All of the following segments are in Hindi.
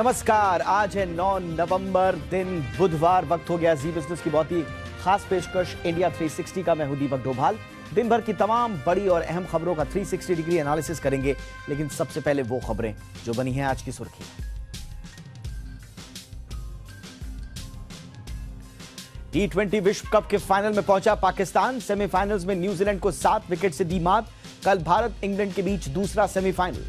नमस्कार, आज है 9 नवंबर, दिन बुधवार, वक्त हो गया जी बिज़नेस की बहुत ही खास पेशकश, इंडिया 360 का मैं हूँ दीपक डोभाल। दिन भर की तमाम बड़ी और अहम खबरों का 360 डिग्री एनालिसिस करेंगे, लेकिन सबसे पहले वो खबरें जो बनी हैं आज की सुर्खी। टी ट्वेंटी विश्व कप के फाइनल में पहुँचा पाकिस्तान सेमीफाइनल्स में न्यूजीलैंड को सात विकेट से दी मात। कल भारत इंग्लैंड के बीच दूसरा सेमीफाइनल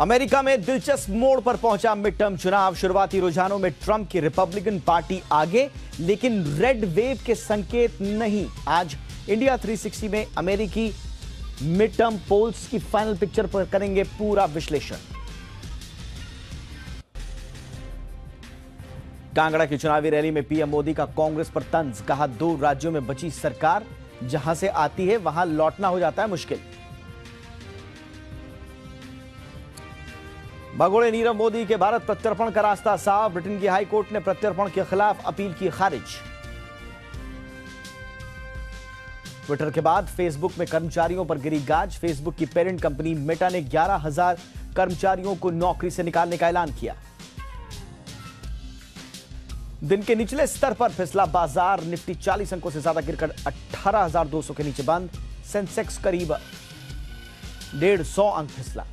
अमेरिका में दिलचस्प मोड़ पर पहुँचा मिड टर्म चुनाव। शुरुआती रुझानों में ट्रंप की रिपब्लिकन पार्टी आगे, लेकिन रेड वेव के संकेत नहीं। आज इंडिया 360 में अमेरिकी मिड टर्म पोल्स की फाइनल पिक्चर पर करेंगे पूरा विश्लेषण। कांगड़ा की चुनावी रैली में पीएम मोदी का कांग्रेस पर तंज, कहा दो राज्यों में बची सरकार, जहाँ से आती है, वहाँ लौटना हो जाता है मुश्किल। भगोड़े नीरव मोदी के भारत प्रत्यर्पण का रास्ता साफ़ ब्रिटेन की हाईकोर्ट ने प्रत्यर्पण के खिलाफ अपील की खारिज। ट्विटर के बाद फेसबुक में कर्मचारियों पर गिरी गाज। फेसबुक की पेरेंट कंपनी मेटा ने 11,000 कर्मचारियों को नौकरी से निकालने का ऐलान किया। दिन के निचले स्तर पर फिसला बाज़ार। निफ्टी 40 अंकों से ज़्यादा गिरकर 18,200 के नीचे बंद। सेंसेक्स करीब डेढ़ सौ अंक फिसला।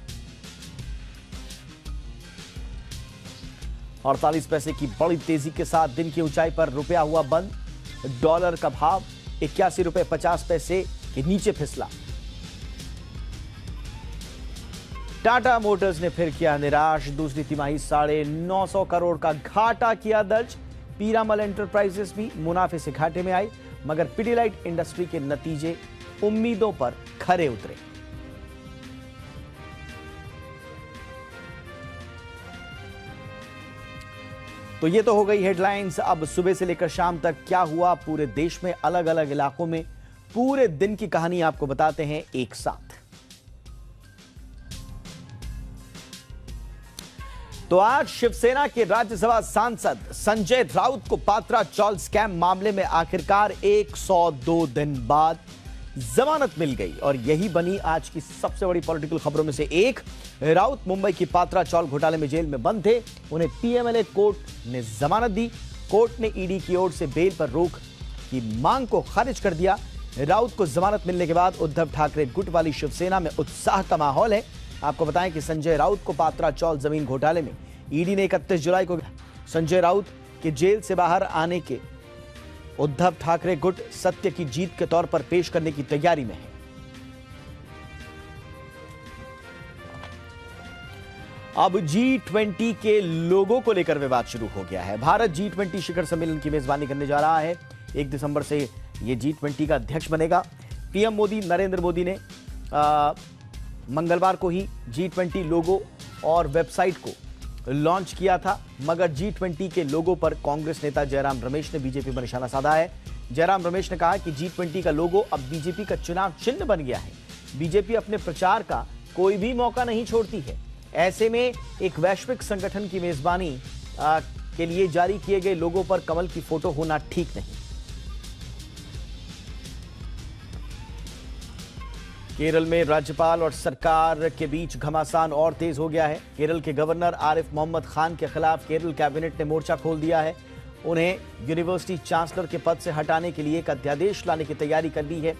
48 पैसे की बड़ी तेज़ी के साथ दिन की ऊंचाई पर रुपया हुआ बंद। डॉलर का भाव इक्यासी रुपए पचास पैसे के नीचे फिसला। टाटा मोटर्स ने फिर किया निराश। दूसरी तिमाही साढ़े नौ सौ करोड़ का घाटा किया दर्ज। पीरामल एंटरप्राइजेस भी मुनाफे से घाटे में आई, मगर पिडीलाइट इंडस्ट्री के नतीजे उम्मीदों पर खरे उतरे। तो ये तो हो गई हेडलाइंस अब सुबह से लेकर शाम तक क्या हुआ? पूरे देश में अलग अलग इलाकों में पूरे दिन की कहानी आपको बताते हैं एक साथ। तो आज शिवसेना के राज्यसभा सांसद संजय राउत को पात्रा चौल स्कैम मामले में आखिरकार 102 दिन बाद जमानत मिल गई और यही बनी आज की सबसे बड़ी पॉलिटिकल खबरों में से एक। राउत मुंबई की पात्रा चौल घोटाले में जेल में बंद थे, उन्हें पीएमएलए कोर्ट ने जमानत दी। कोर्ट ने ईडी की ओर से बेल पर रोक की मांग को खारिज कर दिया। राउत को जमानत मिलने के बाद उद्धव ठाकरे गुट वाली शिवसेना में उत्साह का माहौल है। आपको बताएँ कि संजय राउत को पात्रा चौल ज़मीन घोटाले में ईडी ने इकतीस जुलाई को संजय राउत के जेल से बाहर आने के उद्धव ठाकरे गुट सत्य की जीत के तौर पर पेश करने की तैयारी में है। अब जी ट्वेंटी के लोगों को लेकर विवाद शुरू हो गया है। भारत जी ट्वेंटी शिखर सम्मेलन की मेजबानी करने जा रहा है। एक दिसंबर से यह जी ट्वेंटी का अध्यक्ष बनेगा। पीएम मोदी नरेंद्र मोदी ने आ, मंगलवार को ही जी ट्वेंटी लोगो और वेबसाइट को लॉन्च किया था, मगर जी ट्वेंटी के लोगों पर कांग्रेस नेता जयराम रमेश ने बीजेपी पर निशाना साधा है। जयराम रमेश ने कहा कि जी ट्वेंटी का लोगो अब बीजेपी का चुनाव चिन्ह बन गया है। बीजेपी अपने प्रचार का कोई भी मौका नहीं छोड़ती है। ऐसे में एक वैश्विक संगठन की मेजबानी के लिए जारी किए गए लोगों पर कमल की फ़ोटो होना ठीक नहीं। केरल में राज्यपाल और सरकार के बीच घमासान और तेज हो गया है। केरल के गवर्नर आरिफ मोहम्मद खान के खिलाफ केरल कैबिनेट ने मोर्चा खोल दिया है। उन्हें यूनिवर्सिटी चांसलर के पद से हटाने के लिए एक अध्यादेश लाने की तैयारी कर ली है।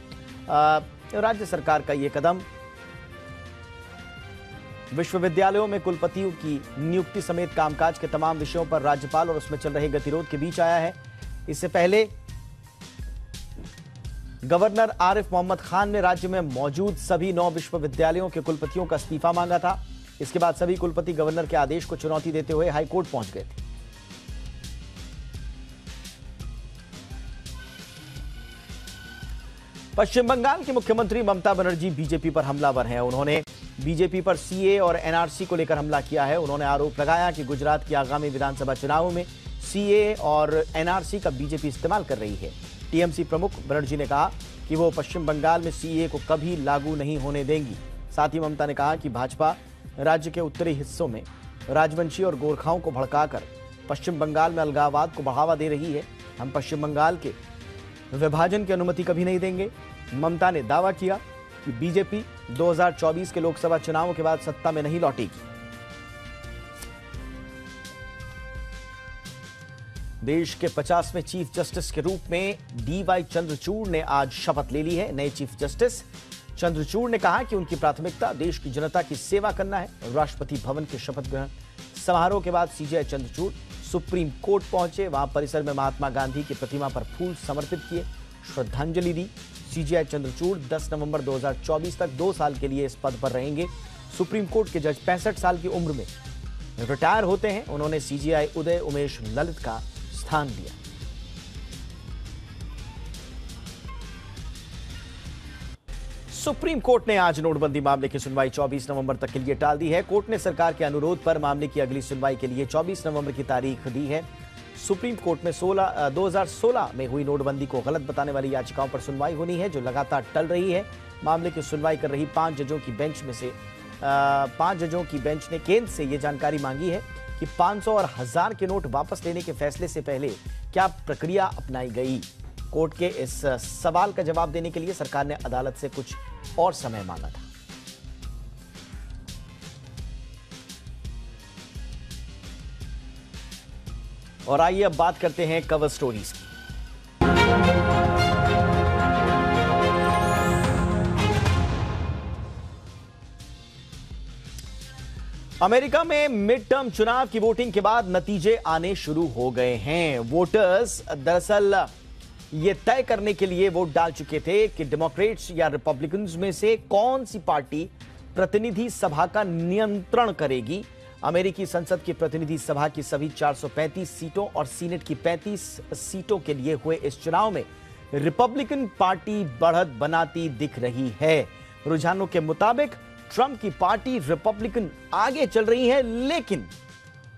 राज्य सरकार का ये कदम। विश्वविद्यालयों में कुलपतियों की नियुक्ति समेत कामकाज के तमाम विषयों पर राज्यपाल और उसमें चल रहे गतिरोध के बीच आया है। इससे पहले गवर्नर आरिफ मोहम्मद खान ने राज्य में मौजूद सभी नौ विश्वविद्यालयों के कुलपतियों का इस्तीफा मांगा था। इसके बाद सभी कुलपति गवर्नर के आदेश को चुनौती देते हुए हाईकोर्ट पहुँच गए थे। पश्चिम बंगाल की मुख्यमंत्री ममता बनर्जी बीजेपी पर हमलावर हैं। उन्होंने बीजेपी पर सीए और एनआरसी को लेकर हमला किया है। उन्होंने आरोप लगाया कि गुजरात की आगामी विधानसभा चुनावों में सीए और एनआरसी का बीजेपी इस्तेमाल कर रही है। टीएमसी प्रमुख बनर्जी ने कहा कि वो पश्चिम बंगाल में सीए को कभी लागू नहीं होने देंगी। साथ ही ममता ने कहा कि भाजपा राज्य के उत्तरी हिस्सों में राजवंशी और गोरखाओं को भड़काकर पश्चिम बंगाल में अलगाववाद को बढ़ावा दे रही है। हम पश्चिम बंगाल के विभाजन की अनुमति कभी नहीं देंगे। ममता ने दावा किया कि बीजेपी 2024 के लोकसभा चुनावों के बाद सत्ता में नहीं लौटेगी। देश के 50वें चीफ जस्टिस के रूप में डीवाई चंद्रचूड़ ने आज शपथ ले ली है। नए चीफ जस्टिस चंद्रचूड़ ने कहा कि उनकी प्राथमिकता देश की जनता की सेवा करना है। राष्ट्रपति भवन के शपथ ग्रहण समारोह के बाद सीजीआई चंद्रचूड़ सुप्रीम कोर्ट पहुँचे। वहाँ परिसर में महात्मा गांधी की प्रतिमा पर फूल समर्पित किए। श्रद्धांजलि दी। सीजीआई चंद्रचूड़ 10 नवंबर 2024 तक दो साल के लिए इस पद पर रहेंगे। सुप्रीम कोर्ट के जज पैंसठ साल की उम्र में रिटायर होते हैं। उन्होंने सीजीआई उदय उमेश ललित का स्थान लिया सुप्रीम कोर्ट ने आज नोटबंदी मामले की सुनवाई 24 नवंबर तक के लिए टाल दी है। कोर्ट ने सरकार के अनुरोध पर मामले की अगली सुनवाई के लिए 24 नवंबर की तारीख दी है। सुप्रीम कोर्ट में 16 2016 में हुई नोटबंदी को गलत बताने वाली याचिकाओं पर सुनवाई होनी है, जो लगातार टल रही है। मामले की सुनवाई कर रही पाँच जजों की बेंच में से पाँच जजों की बेंच ने केंद्र से यह जानकारी मांगी है। कि 500 और हज़ार के नोट वापस लेने के फैसले से पहले क्या प्रक्रिया अपनाई गई? कोर्ट के इस सवाल का जवाब देने के लिए सरकार ने अदालत से कुछ और समय मांगा था। और आइए अब बात करते हैं कवर स्टोरीज की। अमेरिका में मिड टर्म चुनाव की वोटिंग के बाद नतीजे आने शुरू हो गए हैं। वोटर्स, दरअसल, ये तय करने के लिए वोट डाल चुके थे कि डेमोक्रेट्स या रिपब्लिकन्स में से कौन सी पार्टी प्रतिनिधि सभा का नियंत्रण करेगी। अमेरिकी संसद की प्रतिनिधि सभा की सभी 435 सीटों और सीनेट की 35 सीटों के लिए हुए इस चुनाव में रिपब्लिकन पार्टी बढ़त बनाती दिख रही है। रुझानों के मुताबिक ट्रंप की पार्टी रिपब्लिकन आगे चल रही है लेकिन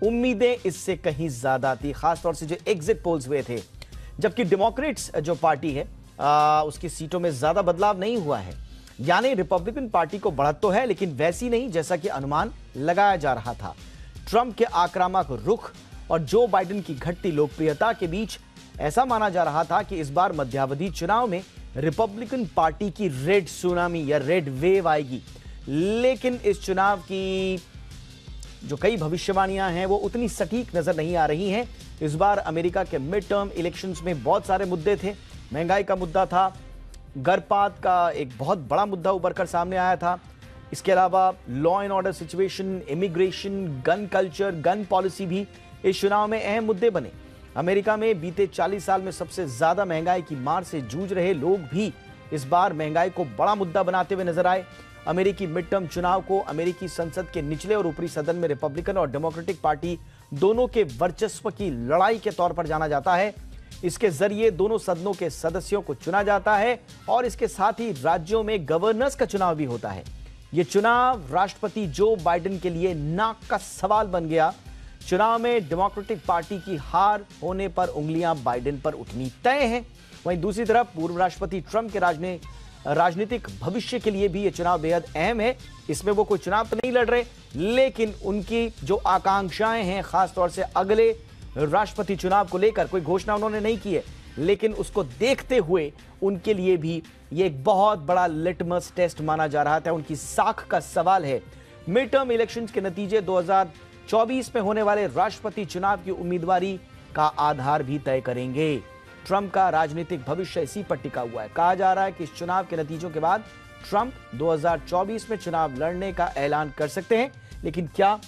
उम्मीदें इससे कहीं ज़्यादा थी खासतौर से जो एग्जिट पोल्स हुए थे। जबकि डेमोक्रेट्स जो पार्टी है आ, उसकी सीटों में ज़्यादा बदलाव नहीं हुआ है। यानी रिपब्लिकन पार्टी को बढ़त तो है लेकिन वैसी नहीं जैसा कि अनुमान लगाया जा रहा था। ट्रंप के आक्रामक रुख और जो बाइडेन की घटती लोकप्रियता के बीच ऐसा माना जा रहा था कि इस बार मध्यावधि चुनाव में रिपब्लिकन पार्टी की रेड सुनामी या रेड वेव आएगी। लेकिन इस चुनाव की जो कई भविष्यवाणियाँ हैं, वो उतनी सटीक नज़र नहीं आ रही हैं। इस बार अमेरिका के मिड टर्म इलेक्शंस में बहुत सारे मुद्दे थे। महँगाई का मुद्दा था, गर्भपात का एक बहुत बड़ा मुद्दा उभर कर सामने आया था। इसके अलावा law and order situation immigration gun culture gun policy भी इस चुनाव में अहम मुद्दे बने। अमेरिका में बीते 40 साल में सबसे ज़्यादा महँगाई की मार से जूझ रहे लोग भी इस बार महँगाई को बड़ा मुद्दा बनाते हुए नज़र आए। अमेरिकी मिड टर्म चुनाव को अमेरिकी संसद के निचले और ऊपरी सदन में रिपब्लिकन और डेमोक्रेटिक पार्टी दोनों के वर्चस्व की लड़ाई के तौर पर जाना जाता है। इसके ज़रिए दोनों सदनों के सदस्यों को चुना जाता है और इसके साथ ही राज्यों में गवर्नर्स का चुनाव भी होता है। यह चुनाव राष्ट्रपति जो बाइडेन के लिए नाक का सवाल बन गया। चुनाव में डेमोक्रेटिक पार्टी की हार होने पर उंगलियाँ बाइडेन पर उठनी तय हैं। वहीं दूसरी तरफ़ पूर्व राष्ट्रपति ट्रंप के राजने राजनीतिक भविष्य के लिए भी यह चुनाव बेहद अहम है। इसमें वो कोई चुनाव तो नहीं लड़ रहे, लेकिन उनकी जो आकांक्षाएँ हैं, खासतौर से अगले राष्ट्रपति चुनाव को लेकर कोई घोषणा उन्होंने नहीं की है, लेकिन उसको देखते हुए उनके लिए भी ये एक बहुत बड़ा लिटमस टेस्ट माना जा रहा था। उनकी साख का सवाल है। मिड टर्म इलेक्शन के नतीजे 2024 में होने वाले राष्ट्रपति चुनाव की उम्मीदवारी का आधार भी तय करेंगे। ट्रंप का राजनीतिक भविष्य इसी पर टिका हुआ है। कहा जा रहा है कि इस चुनाव के नतीजों के बाद ट्रंप 2024 में चुनाव लड़ने का ऐलान कर सकते हैं लेकिन क्या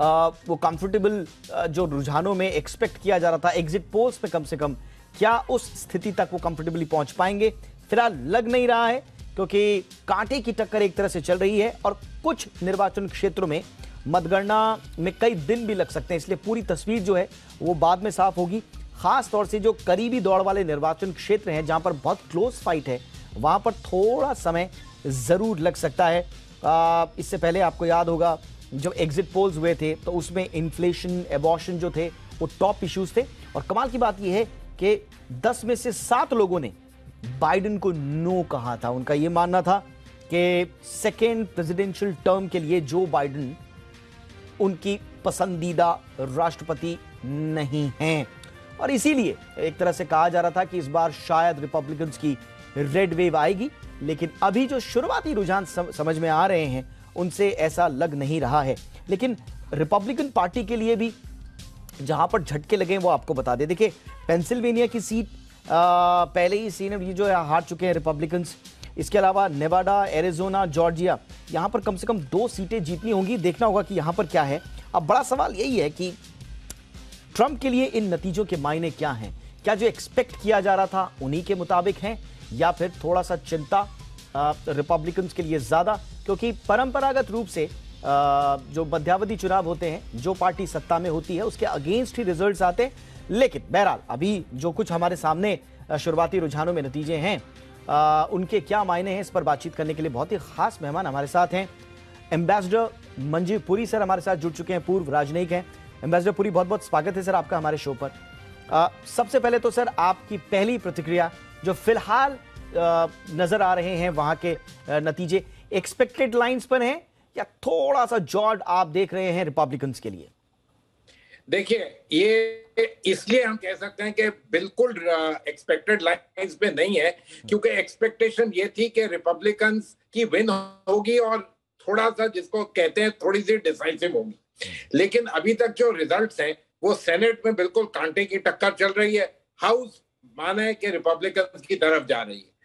आ, वो कंफर्टेबल जो रुझानों में एक्सपेक्ट किया जा रहा था एग्जिट पोल्स में कम से कम क्या उस स्थिति तक वो कंफर्टेबली पहुँच पाएँगे? फ़िलहाल लग नहीं रहा है क्योंकि कांटे की टक्कर एक तरह से चल रही है और कुछ निर्वाचन क्षेत्रों में मतगणना में कई दिन भी लग सकते हैं इसलिए पूरी तस्वीर जो है वो बाद में साफ़ होगी। खास तौर से जो करीबी दौड़ वाले निर्वाचन क्षेत्र हैं जहाँ पर बहुत क्लोज फाइट है वहाँ पर थोड़ा समय ज़रूर लग सकता है। आ, इससे पहले आपको याद होगा जब एग्जिट पोल्स हुए थे तो उसमें इन्फ्लेशन एबॉर्शन जो थे वो टॉप इश्यूज़ थे। और कमाल की बात यह है कि 10 में से सात लोगों ने बाइडन को नो कहा था। उनका यह मानना था कि सेकेंड प्रेसिडेंशियल टर्म के लिए जो बाइडन उनकी पसंदीदा राष्ट्रपति नहीं हैं। और इसीलिए एक तरह से कहा जा रहा था कि इस बार शायद रिपब्लिकन्स की रेड वेव आएगी लेकिन अभी जो शुरुआती रुझान समझ में आ रहे हैं उनसे ऐसा लग नहीं रहा है। लेकिन रिपब्लिकन पार्टी के लिए भी जहाँ पर झटके लगे वो आपको बता दे। देखिए पेंसिल्वेनिया की सीट आ, पहले ही सीन जो है हार चुके हैं रिपब्लिकन इसके अलावा नेवाडा एरिजोना जॉर्जिया यहाँ पर कम से कम दो सीटें जीतनी होंगी। देखना होगा कि यहाँ पर क्या है। अब बड़ा सवाल यही है कि ट्रंप के लिए इन नतीजों के मायने क्या हैं? क्या जो एक्सपेक्ट किया जा रहा था उन्हीं के मुताबिक हैं? या फिर थोड़ा सा चिंता रिपब्लिकन्स के लिए ज़्यादा? क्योंकि परंपरागत रूप से आ, जो मध्यावधि चुनाव होते हैं जो पार्टी सत्ता में होती है उसके अगेंस्ट ही रिजल्ट्स आते हैं। लेकिन बहरहाल अभी जो कुछ हमारे सामने शुरुआती रुझानों में नतीजे हैं आ, उनके क्या मायने हैं इस पर बातचीत करने के लिए बहुत ही खास मेहमान हमारे साथ हैं। एम्बेसडर मंजीव पुरी सर हमारे साथ जुड़ चुके हैं पूर्व राजनयिक हैं। एम्बेसडर पुरी बहुत बहुत स्वागत है सर आपका हमारे शो पर। सबसे पहले तो सर आपकी पहली प्रतिक्रिया, जो फ़िलहाल नज़र आ रहे हैं वहाँ के नतीजे एक्सपेक्टेड लाइंस पर हैं या थोड़ा सा जॉर्ड आप देख रहे हैं रिपब्लिकन्स के लिए? देखिए, ये इसलिए हम कह सकते हैं कि बिल्कुल एक्सपेक्टेड लाइंस पे नहीं है, क्योंकि एक्सपेक्टेशन ये थी कि रिपब्लिकन्स की विन होगी और थोड़ा सा जिसको कहते हैं थोड़ी सी डिसाइसिव होगी। लेकिन अभी तक जो रिजल्ट्स हैं, वो सेनेट में बिल्कुल कांटे की टक्कर चल रही है। हाउस माने कि रिपब्लिकन की तरफ़ जा रही है।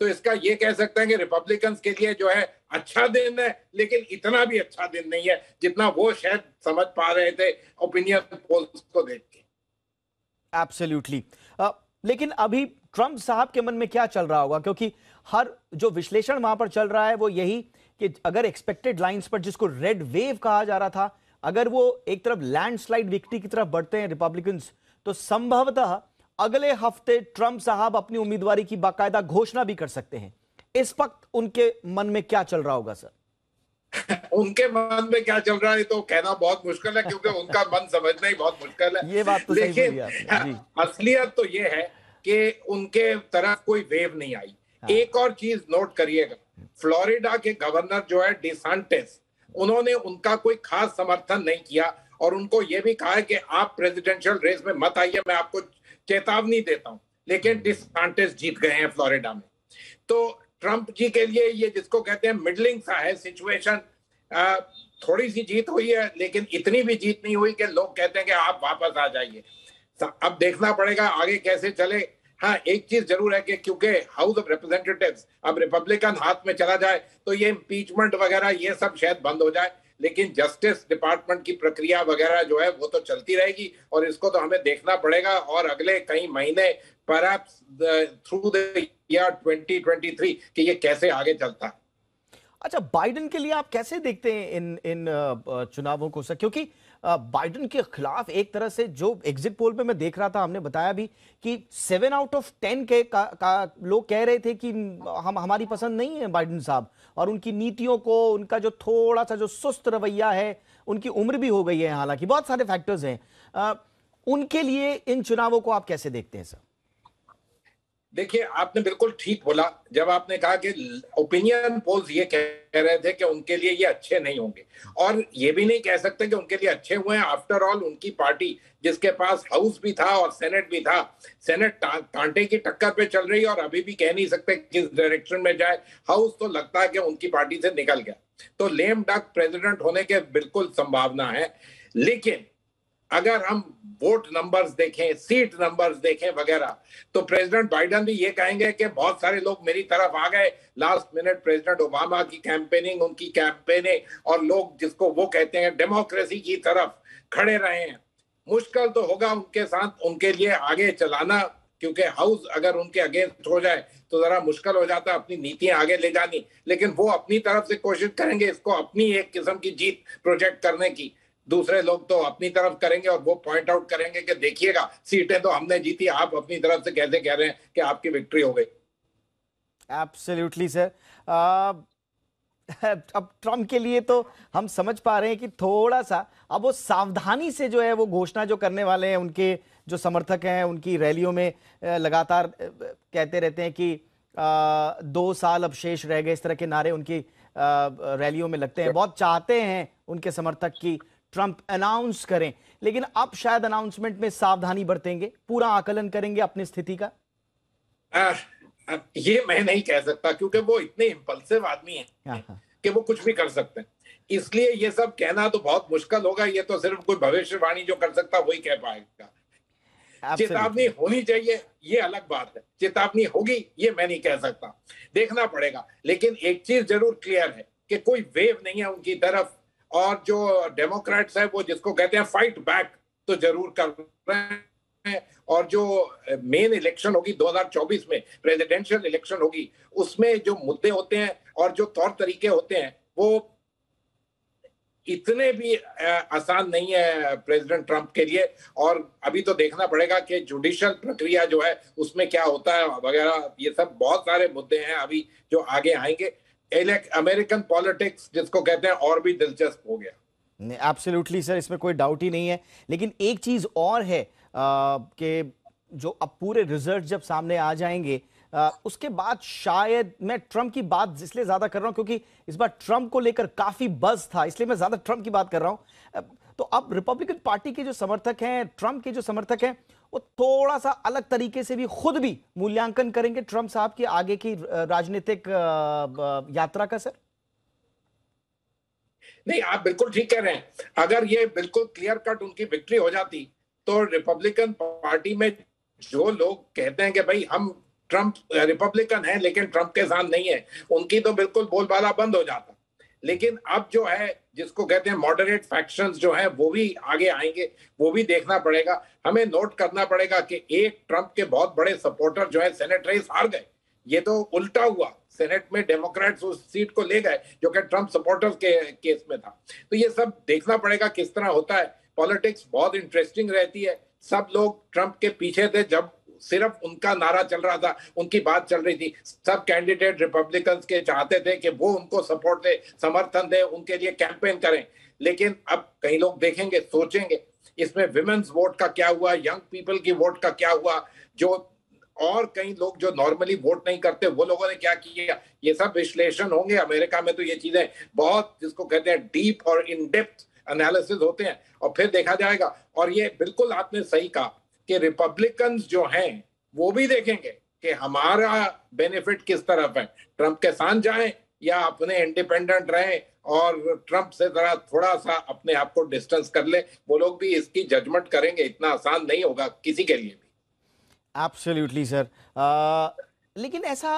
तो इसका ये कह सकते हैं कि रिपब्लिकन के लिए जो है अच्छा दिन है, लेकिन इतना भी अच्छा दिन नहीं है, जितना वो शायद समझ पा रहे थे ओपिनियन पोल्स को देख के। एब्सोल्युटली लेकिन अभी ट्रंप साहब के मन में क्या चल रहा होगा? क्योंकि हर जो विश्लेषण वहाँ पर चल रहा है, वो यही कि अगर एक्सपेक्टेड लाइंस पर जिसको रेड वेव कहा जा रहा था अगर वो एक तरफ़ लैंडस्लाइड विक्ट्री की तरफ़ बढ़ते हैं रिपब्लिकन तो संभवतः अगले हफ़्ते ट्रंप साहब अपनी उम्मीदवारी की बाकायदा घोषणा भी कर सकते हैं। इस वक्त उनके मन में क्या चल रहा होगा सर? उनके मन में क्या चल रहा है तो कहना बहुत मुश्किल है क्योंकि उनका मन समझना ही बहुत मुश्किल है। ये बात तो लेकिन असलियत तो ये है कि उनके तरफ़ कोई वेव नहीं आई। हाँ। एक और चीज़ नोट करिएगा फ्लोरिडा के गवर्नर जो है डिसांटेस उन्होंने उनका कोई खास समर्थन नहीं किया और उनको यह भी कहा है कि आप प्रेसिडेंशियल रेस में मत आइए मैं आपको चेतावनी देता हूँ। लेकिन डिसांटेस जीत गए हैं फ्लोरिडा में। तो ट्रंप जी के लिए ये जिसको कहते हैं मिडलिंग सा है सिचुएशन थोड़ी सी जीत हुई है लेकिन इतनी भी जीत नहीं हुई कि लोग कहते हैं कि आप वापस आ जाइए। अब देखना पड़ेगा आगे कैसे चले। हाँ एक चीज़ ज़रूर है कि क्योंकि हाउस ऑफ़ रिप्रेजेंटेटिव अब रिपब्लिकन हाथ में चला जाए तो ये इम्पीचमेंट वगैरह, ये सब शायद बंद हो जाए। लेकिन जस्टिस डिपार्टमेंट की प्रक्रिया वगैरह जो है, वो तो चलती रहेगी, और इसको तो हमें देखना पड़ेगा, और अगले कई महीने पर थ्रू द ईयर 2023 कि ये कैसे आगे चलता। है अच्छा बाइडेन के लिए आप कैसे देखते हैं इन इन चुनावों को सर? क्योंकि बाइडन के खिलाफ एक तरह से जो एग्जिट पोल पे मैं देख रहा था हमने बताया भी कि सेवन आउट ऑफ़ टेन के का, का लोग कह रहे थे कि हम हमारी पसंद नहीं है बाइडन साहब। और उनकी नीतियों को उनका जो थोड़ा सा जो सुस्त रवैया है उनकी उम्र भी हो गई है हालाँकि बहुत सारे फैक्टर्स हैं। उनके लिए इन चुनावों को आप कैसे देखते हैं सर? देखिए, आपने बिल्कुल ठीक बोला। जब आपने कहा कि ओपिनियन पोल्स ये कह रहे थे कि उनके लिए ये अच्छे नहीं होंगे। और ये भी नहीं कह सकते कि उनके लिए अच्छे हुए हैं। आफ्टर ऑल उनकी पार्टी जिसके पास हाउस भी था और सेनेट भी था सेनेट कांटे की टक्कर पे चल रही है और अभी भी कह नहीं सकते किस डायरेक्शन में जाए। हाउस तो लगता है कि उनकी पार्टी से निकल गया। तो लेम डक प्रेसिडेंट होने के बिल्कुल संभावना है। लेकिन अगर हम वोट नंबर्स देखें सीट नंबर्स देखें वगैरह तो प्रेसिडेंट बाइडन भी ये कहेंगे कि बहुत सारे लोग मेरी तरफ़ आ गए। लास्ट मिनट प्रेसिडेंट ओबामा की कैंपेनिंग उनकी कैंपेने और लोग जिसको वो कहते हैं डेमोक्रेसी की तरफ़ खड़े रहे हैं। मुश्किल तो होगा उनके साथ उनके लिए आगे चलाना, क्योंकि हाउस अगर उनके अगेंस्ट हो जाए तो जरा मुश्किल हो जाता है अपनी नीतियाँ आगे ले जानी। लेकिन वो अपनी तरफ़ से कोशिश करेंगे इसको अपनी एक किस्म की जीत प्रोजेक्ट करने की। दूसरे लोग तो अपनी तरफ़ करेंगे और वो पॉइंट आउट करेंगे कि देखिएगा सीटें तो हमने जीती आप अपनी तरफ़ से कैसे कह रहे हैं कि आपकी विक्ट्री हो गई? एब्सोल्युटली सर अब ट्रंप के लिए तो हम समझ पा रहे हैं कि थोड़ा सा अब वो सावधानी से जो है वो घोषणा जो करने वाले हैं उनके जो समर्थक हैं उनकी रैलियों में लगातार कहते रहते हैं कि दो साल अब शेष रह गए इस तरह के नारे उनकी रैलियों में लगते हैं। बहुत चाहते हैं उनके समर्थक की ट्रंप अनाउंस करें। लेकिन अब शायद अनाउंसमेंट में सावधानी बरतेंगे पूरा आकलन करेंगे अपनी स्थिति का। आ, ये मैं नहीं कह सकता क्योंकि वो इतने इम्पल्सिव आदमी हैं हाँ, हाँ। कि वो कुछ भी कर सकते हैं। इसलिए ये सब कहना तो बहुत मुश्किल होगा ये तो सिर्फ़ कोई भविष्यवाणी जो कर सकता वही कह पाएगा। चेतावनी होनी चाहिए ये अलग बात है। चेतावनी होगी ये मैं नहीं कह सकता। देखना पड़ेगा लेकिन एक चीज़ ज़रूर क्लियर है कि कोई वेव नहीं है उनकी तरफ़। और जो डेमोक्रेट्स है, वो जिसको कहते हैं फाइट बैक तो ज़रूर कर रहे हैं। और जो मेन इलेक्शन होगी 2024 में प्रेसिडेंशियल इलेक्शन होगी, उसमें जो मुद्दे होते हैं और जो तौर तरीके होते हैं, वो इतने भी आसान नहीं है प्रेसिडेंट ट्रंप के लिए। और अभी तो देखना पड़ेगा कि जुडिशियल प्रक्रिया जो है, उसमें क्या होता है वगैरह, ये सब बहुत सारे मुद्दे हैं अभी जो आगे आएँगे। अमेरिकन पॉलिटिक्स जिसको कहते हैं और भी दिलचस्प हो गया। एब्सोल्युटली सर इसमें कोई डाउट ही नहीं है। लेकिन एक चीज़ और है कि जो अब पूरे रिज़ल्ट जब सामने आ जाएँगे आ, उसके बाद शायद मैं ट्रंप की बात इसलिए ज़्यादा कर रहा हूँ क्योंकि इस बार ट्रंप को लेकर काफ़ी बज था इसलिए मैं ज़्यादा ट्रंप की बात कर रहा हूँ। तो अब रिपब्लिकन पार्टी के जो समर्थक हैं ट्रंप के जो समर्थक हैं वो थोड़ा सा अलग तरीके से भी खुद भी मूल्यांकन करेंगे ट्रंप साहब की आगे की राजनीतिक यात्रा का, सर? नहीं, आप बिल्कुल ठीक कह रहे हैं। अगर ये बिल्कुल क्लियर कट उनकी विक्ट्री हो जाती तो रिपब्लिकन पार्टी में जो लोग कहते हैं कि भाई, हम ट्रंप रिपब्लिकन है, लेकिन ट्रंप के साथ नहीं है, उनकी तो बिल्कुल बोलबाला बंद हो जाता। लेकिन अब जो है, जिसको कहते हैं मॉडरेट फैक्शंस जो है, वो भी आगे आएँगे, वो भी देखना पड़ेगा। हमें नोट करना पड़ेगा कि एक ट्रंप के बहुत बड़े सपोर्टर जो है सेनेट रेस हार गए। ये तो उल्टा हुआ। सेनेट में डेमोक्रेट्स उस सीट को ले गए, जो कि ट्रंप सपोर्टर्स के केस में था। तो ये सब देखना पड़ेगा किस तरह होता है। पॉलिटिक्स बहुत इंटरेस्टिंग रहती है। सब लोग ट्रंप के पीछे थे जब सिर्फ़ उनका नारा चल रहा था, उनकी बात चल रही थी। सब कैंडिडेट रिपब्लिकन के चाहते थे कि वो उनको सपोर्ट दे, समर्थन दे, उनके लिए कैंपेन करें। लेकिन अब कई लोग देखेंगे, सोचेंगे, इसमें विमेन्स वोट का क्या हुआ यंग पीपल की वोट का क्या हुआ, जो और कई लोग जो नॉर्मली वोट नहीं करते, वो लोगों ने क्या किया? ये सब विश्लेषण होंगे। अमेरिका में तो ये चीज़ें बहुत, जिसको कहते हैं डीप और इन डेप्थ एनालिसिस होते हैं, और फिर देखा जाएगा। और ये बिल्कुल आपने सही कहा। कि रिपब्लिकन जो हैं, वो भी देखेंगे कि हमारा बेनिफिट किस तरफ़ है। ट्रंप के साथ जाएँ या अपने इंडिपेंडेंट रहें और ट्रंप से जरा थोड़ा सा अपने आप को डिस्टेंस कर ले, वो लोग भी इसकी जजमेंट करेंगे। इतना आसान नहीं होगा किसी के लिए भी। एब्सोल्युटली सर लेकिन ऐसा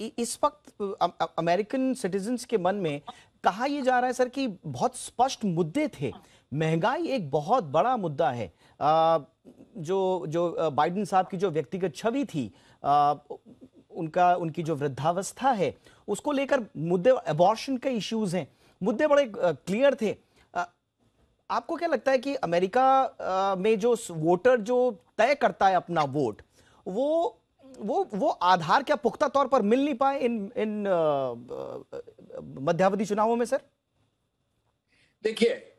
इस वक्त अमेरिकन सिटीजन्स के मन में कहा यह जा रहा है सर कि बहुत स्पष्ट मुद्दे थे। महँगाई एक बहुत बड़ा मुद्दा है। जो जो बाइडन साहब की जो व्यक्तिगत छवि थी आ, उनका उनकी जो वृद्धावस्था है उसको लेकर मुद्दे अबॉर्शन के इश्यूज़ हैं मुद्दे बड़े क्लियर थे आपको क्या लगता है कि अमेरिका में जो वोटर जो तय करता है अपना वोट वो वो वो आधार क्या पुख्ता तौर पर मिल नहीं पाए इन इन मध्यावधि चुनावों में सर देखिए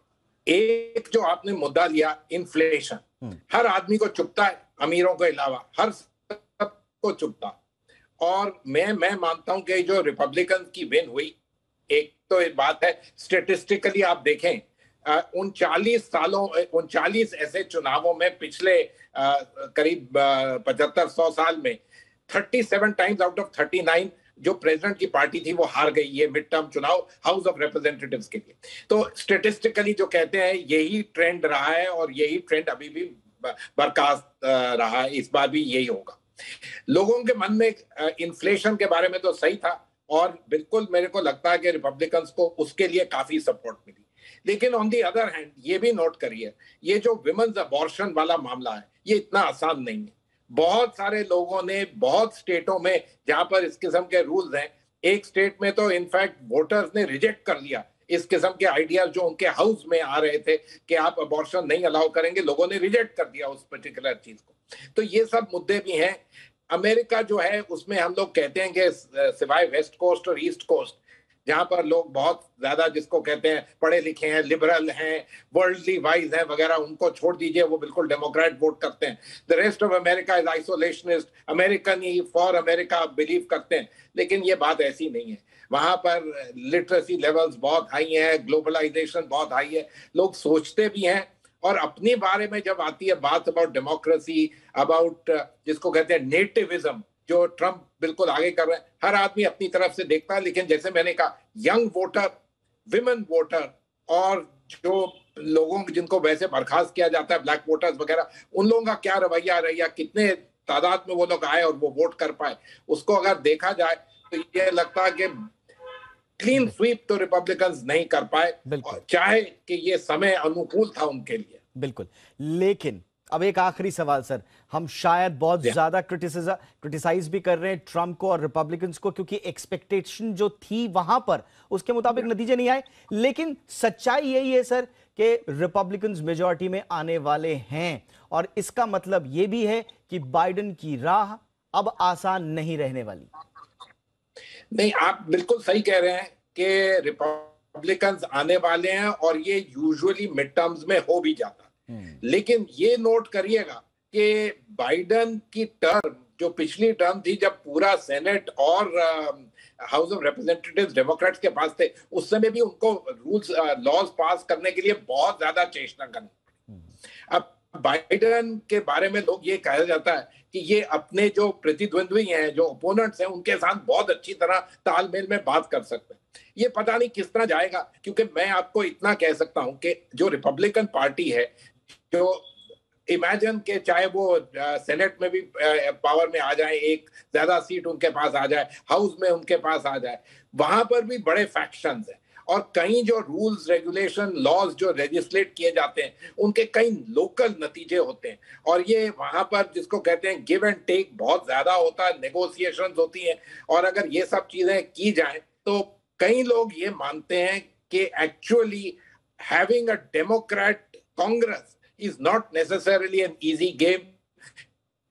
एक जो आपने मुद्दा लिया इन्फ्लेशन। हर आदमी को चुपता है, अमीरों के अलावा, हर को चुपता। और मैं मैं मानता हूँ कि जो रिपब्लिकन की विन हुई, एक तो एक बात है स्टेटिस्टिकली आप देखें उनचालीस सालों उनचालीस ऐसे चुनावों में पिछले करीब पचहत्तर सौ साल में thirty seven times out of thirty nine जो प्रेसिडेंट की पार्टी थी, वो हार गई है मिड टर्म चुनाव हाउस ऑफ़ रिप्रेजेंटेटिव्स के लिए। तो स्टेटिस्टिकली जो कहते हैं, यही ट्रेंड रहा है और यही ट्रेंड अभी भी बर्खास्त रहा है। इस बार भी यही होगा। लोगों के मन में इन्फ्लेशन के बारे में तो सही था और बिल्कुल मेरे को लगता है कि रिपब्लिकन को उसके लिए काफ़ी सपोर्ट मिली। लेकिन ऑन दी अदर हैंड ये भी नोट करिए, ये जो विमेन्स अबॉर्शन वाला मामला है, ये इतना आसान नहीं है। बहुत सारे लोगों ने बहुत स्टेटों में, जहाँ पर इस किस्म के रूल्स हैं, एक स्टेट में तो इनफैक्ट वोटर्स ने रिजेक्ट कर लिया। इस किस्म के आइडियाज़ जो उनके हाउस में आ रहे थे कि आप अबॉर्शन नहीं अलाउ करेंगे, लोगों ने रिजेक्ट कर दिया उस पर्टिकुलर चीज़ को। तो ये सब मुद्दे भी हैं। अमेरिका जो है, उसमें हम लोग कहते हैं कि सिवाय वेस्ट कोस्ट और ईस्ट कोस्ट जहाँ पर लोग बहुत ज़्यादा जिसको कहते हैं, पढ़े लिखे हैं लिबरल हैं वर्ल्डली वाइज हैं वगैरह, उनको छोड़ दीजिए, वो बिल्कुल डेमोक्रेट वोट करते हैं। The rest of America is isolationist American he for America believe करते हैं। लेकिन ये बात ऐसी नहीं है। वहाँ पर लिटरेसी लेवल्स बहुत हाई है ग्लोबलाइजेशन बहुत हाई है। लोग सोचते भी हैं और अपने बारे में जब आती है बात अबाउट डेमोक्रेसी अबाउट जिसको कहते हैं नेटिविज्म जो ट्रंप बिल्कुल आगे कर रहे हैं। हर आदमी अपनी तरफ़ से देखता है लेकिन जैसे मैंने कहा यंग वोटर विमेन वोटर और जो लोगों जिनको वैसे बर्खास्त किया जाता है ब्लैक वोटर्स वगैरह उन लोगों का क्या रवैया रही कितने तादाद में वो लोग आए और वो वोट कर पाए उसको अगर देखा जाए तो ये लगता है कि क्लीन स्वीप तो रिपब्लिकन नहीं कर पाए चाहे कि ये समय अनुकूल था उनके लिए। बिल्कुल। लेकिन अब एक आखिरी सवाल सर। हम शायद बहुत ज़्यादा क्रिटिसाइज भी कर रहे हैं ट्रंप को और रिपब्लिकन्स को क्योंकि एक्सपेक्टेशन जो थी वहाँ पर उसके मुताबिक नतीजे नहीं आए। लेकिन सच्चाई यही है सर कि रिपब्लिकन्स मेजोरिटी में आने वाले हैं। और इसका मतलब यह भी है कि बाइडन की राह अब आसान नहीं रहने वाली। नहीं आप बिल्कुल सही कह रहे हैं कि रिपब्लिकन्स आने वाले हैं और ये यूजुअली मिड टर्म्स में हो भी जाता हम्म। लेकिन ये नोट करिएगा कि बाइडन की टर्म जो पिछली टर्म थी जब पूरा सेनेट और हाउस ऑफ़ रिप्रेजेंटेटिव डेमोक्रेट्स के पास थे, उस समय भी उनको रूल्स लॉज पास करने के लिए बहुत ज़्यादा चेष्टा करनी। अब बाइडन के बारे में लोग ये कहा जाता है कि ये अपने जो प्रतिद्वंद्वी हैं, जो ओपोनेंट्स हैं, उनके साथ बहुत अच्छी तरह तालमेल में बात कर सकते हैं ये पता नहीं किस तरह जाएगा, क्योंकि मैं आपको इतना कह सकता हूँ कि जो रिपब्लिकन पार्टी है, जो इमेजिन के चाहे वो सेनेट में भी पावर में आ जाए, एक ज़्यादा सीट उनके पास आ जाए हाउस में उनके पास आ जाए, वहाँ पर भी बड़े फैक्शन है। और कई जो रूल्स रेगुलेशन लॉज जो लेजिस्लेट किए जाते हैं, उनके कई लोकल नतीजे होते हैं। और ये वहाँ पर जिसको कहते हैं गिव एंड टेक बहुत ज़्यादा होता है नेगोशिएशन होती हैं। और अगर ये सब चीज़ें की जाए तो कई लोग ये मानते हैं कि actually having a Democrat Congress is not necessarily an easy game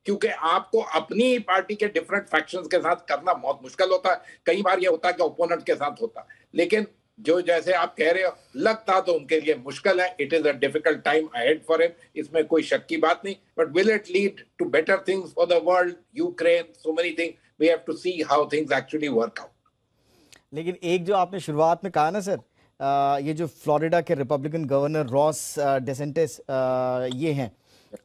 क्योंकि आपको अपनी पार्टी के डिफरेंट फैक्शंस के साथ करना बहुत मुश्किल होता है। कई बार ये होता है कि ओपोनेंट के साथ होता है। लेकिन जो जैसे आप कह रहे हो, लगता तो उनके लिए मुश्किल है। It is a difficult time ahead for him इसमें कोई शक की बात नहीं। But will it lead to better things for the world Ukraine so many thing we have to see how things actually work out लेकिन एक जो आपने शुरुआत में कहा ना, सर ये जो फ्लोरिडा के रिपब्लिकन गवर्नर रॉस डेसेंटेस ये हैं।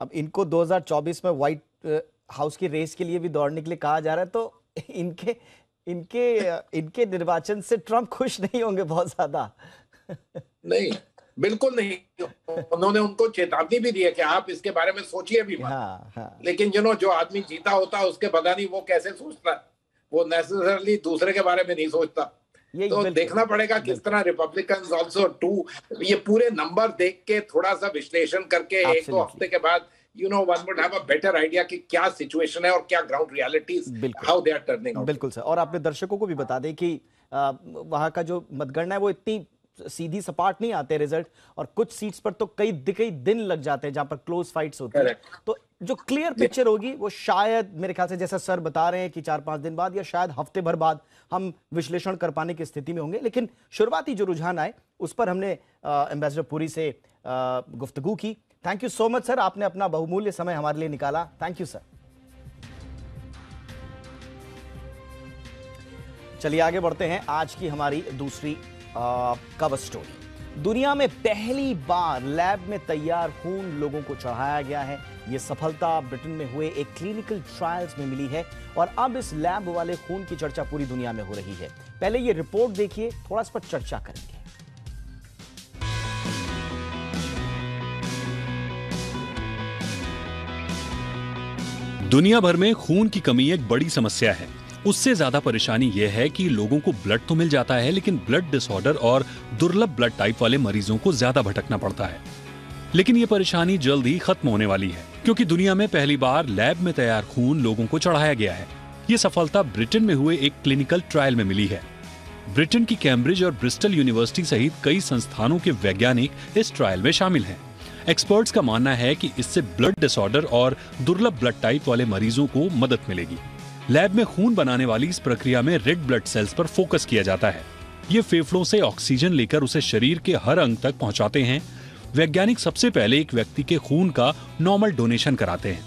अब इनको 2024 में व्हाइट हाउस की रेस के लिए भी दौड़ने के लिए कहा जा रहा है तो इनके इनके इनके निर्वाचन से ट्रंप खुश नहीं होंगे बहुत ज़्यादा। नहीं बिल्कुल नहीं। उन्होंने उनको चेतावनी भी दी है कि आप इसके बारे में सोचिए भी हाँ, हाँ. लेकिन जो जो आदमी जीता होता है उसके पता नहीं वो कैसे सोचता? है वो नेसेसरली दूसरे के बारे में नहीं सोचता। तो देखना पड़ेगा किस तरह रिपब्लिकन ऑल्सो टू ये पूरे नंबर देख के थोड़ा सा विश्लेषण करके एक दो हफ़्ते के बाद you know one would have a better idea कि क्या सिचुएशन है और क्या ground realities how they are turning बिल्कुल सर और आपने दर्शकों को भी बता दें कि वहाँ का जो मतगणना है वो इतनी सीधी सपाट नहीं आते रिज़ल्ट और कुछ सीट्स पर तो कई कई दिन लग जाते हैं जहाँ पर क्लोज फाइट्स होती है। तो जो क्लियर पिक्चर होगी, वो शायद मेरे ख्याल से जैसा सर बता रहे हैं कि चार पाँच दिन बाद या शायद हफ़्ते भर बाद हम विश्लेषण कर पाने की स्थिति में होंगे। लेकिन शुरुआती जो रुझान आए, उस पर हमने एम्बेसडर पुरी से गुफ्तगु की। Thank you so much sir आपने अपना बहुमूल्य समय हमारे लिए निकाला। थैंक यू सर चलिए आगे बढ़ते हैं। आज की हमारी दूसरी कवर स्टोरी दुनिया में पहली बार लैब में तैयार खून लोगों को चढ़ाया गया है। यह सफलता ब्रिटेन में हुए एक क्लिनिकल ट्रायल्स में मिली है और अब इस लैब वाले खून की चर्चा पूरी दुनिया में हो रही है। पहले ये रिपोर्ट देखिए, थोड़ा इस पर चर्चा करेंगे। दुनिया भर में खून की कमी एक बड़ी समस्या है। उससे ज़्यादा परेशानी यह है कि लोगों को ब्लड तो मिल जाता है, लेकिन ब्लड डिसऑर्डर और दुर्लभ ब्लड टाइप वाले मरीजों को ज़्यादा भटकना पड़ता है। लेकिन ये परेशानी जल्द ही खत्म होने वाली है, क्योंकि दुनिया में पहली बार लैब में तैयार खून लोगों को चढ़ाया गया है। ये सफलता ब्रिटेन में हुए एक क्लिनिकल ट्रायल में मिली है। ब्रिटेन की कैम्ब्रिज और ब्रिस्टल यूनिवर्सिटी सहित कई संस्थानों के वैज्ञानिक इस ट्रायल में शामिल हैं। एक्सपर्ट्स का मानना है कि इससे ब्लड डिसऑर्डर और दुर्लभ ब्लड टाइप वाले मरीजों को मदद मिलेगी। लैब में खून बनाने वाली इस प्रक्रिया में रेड ब्लड सेल्स पर फोकस किया जाता है। ये फेफड़ों से ऑक्सीजन लेकर उसे शरीर के हर अंग तक पहुंचाते हैं वैज्ञानिक सबसे पहले एक व्यक्ति के खून का नॉर्मल डोनेशन कराते हैं।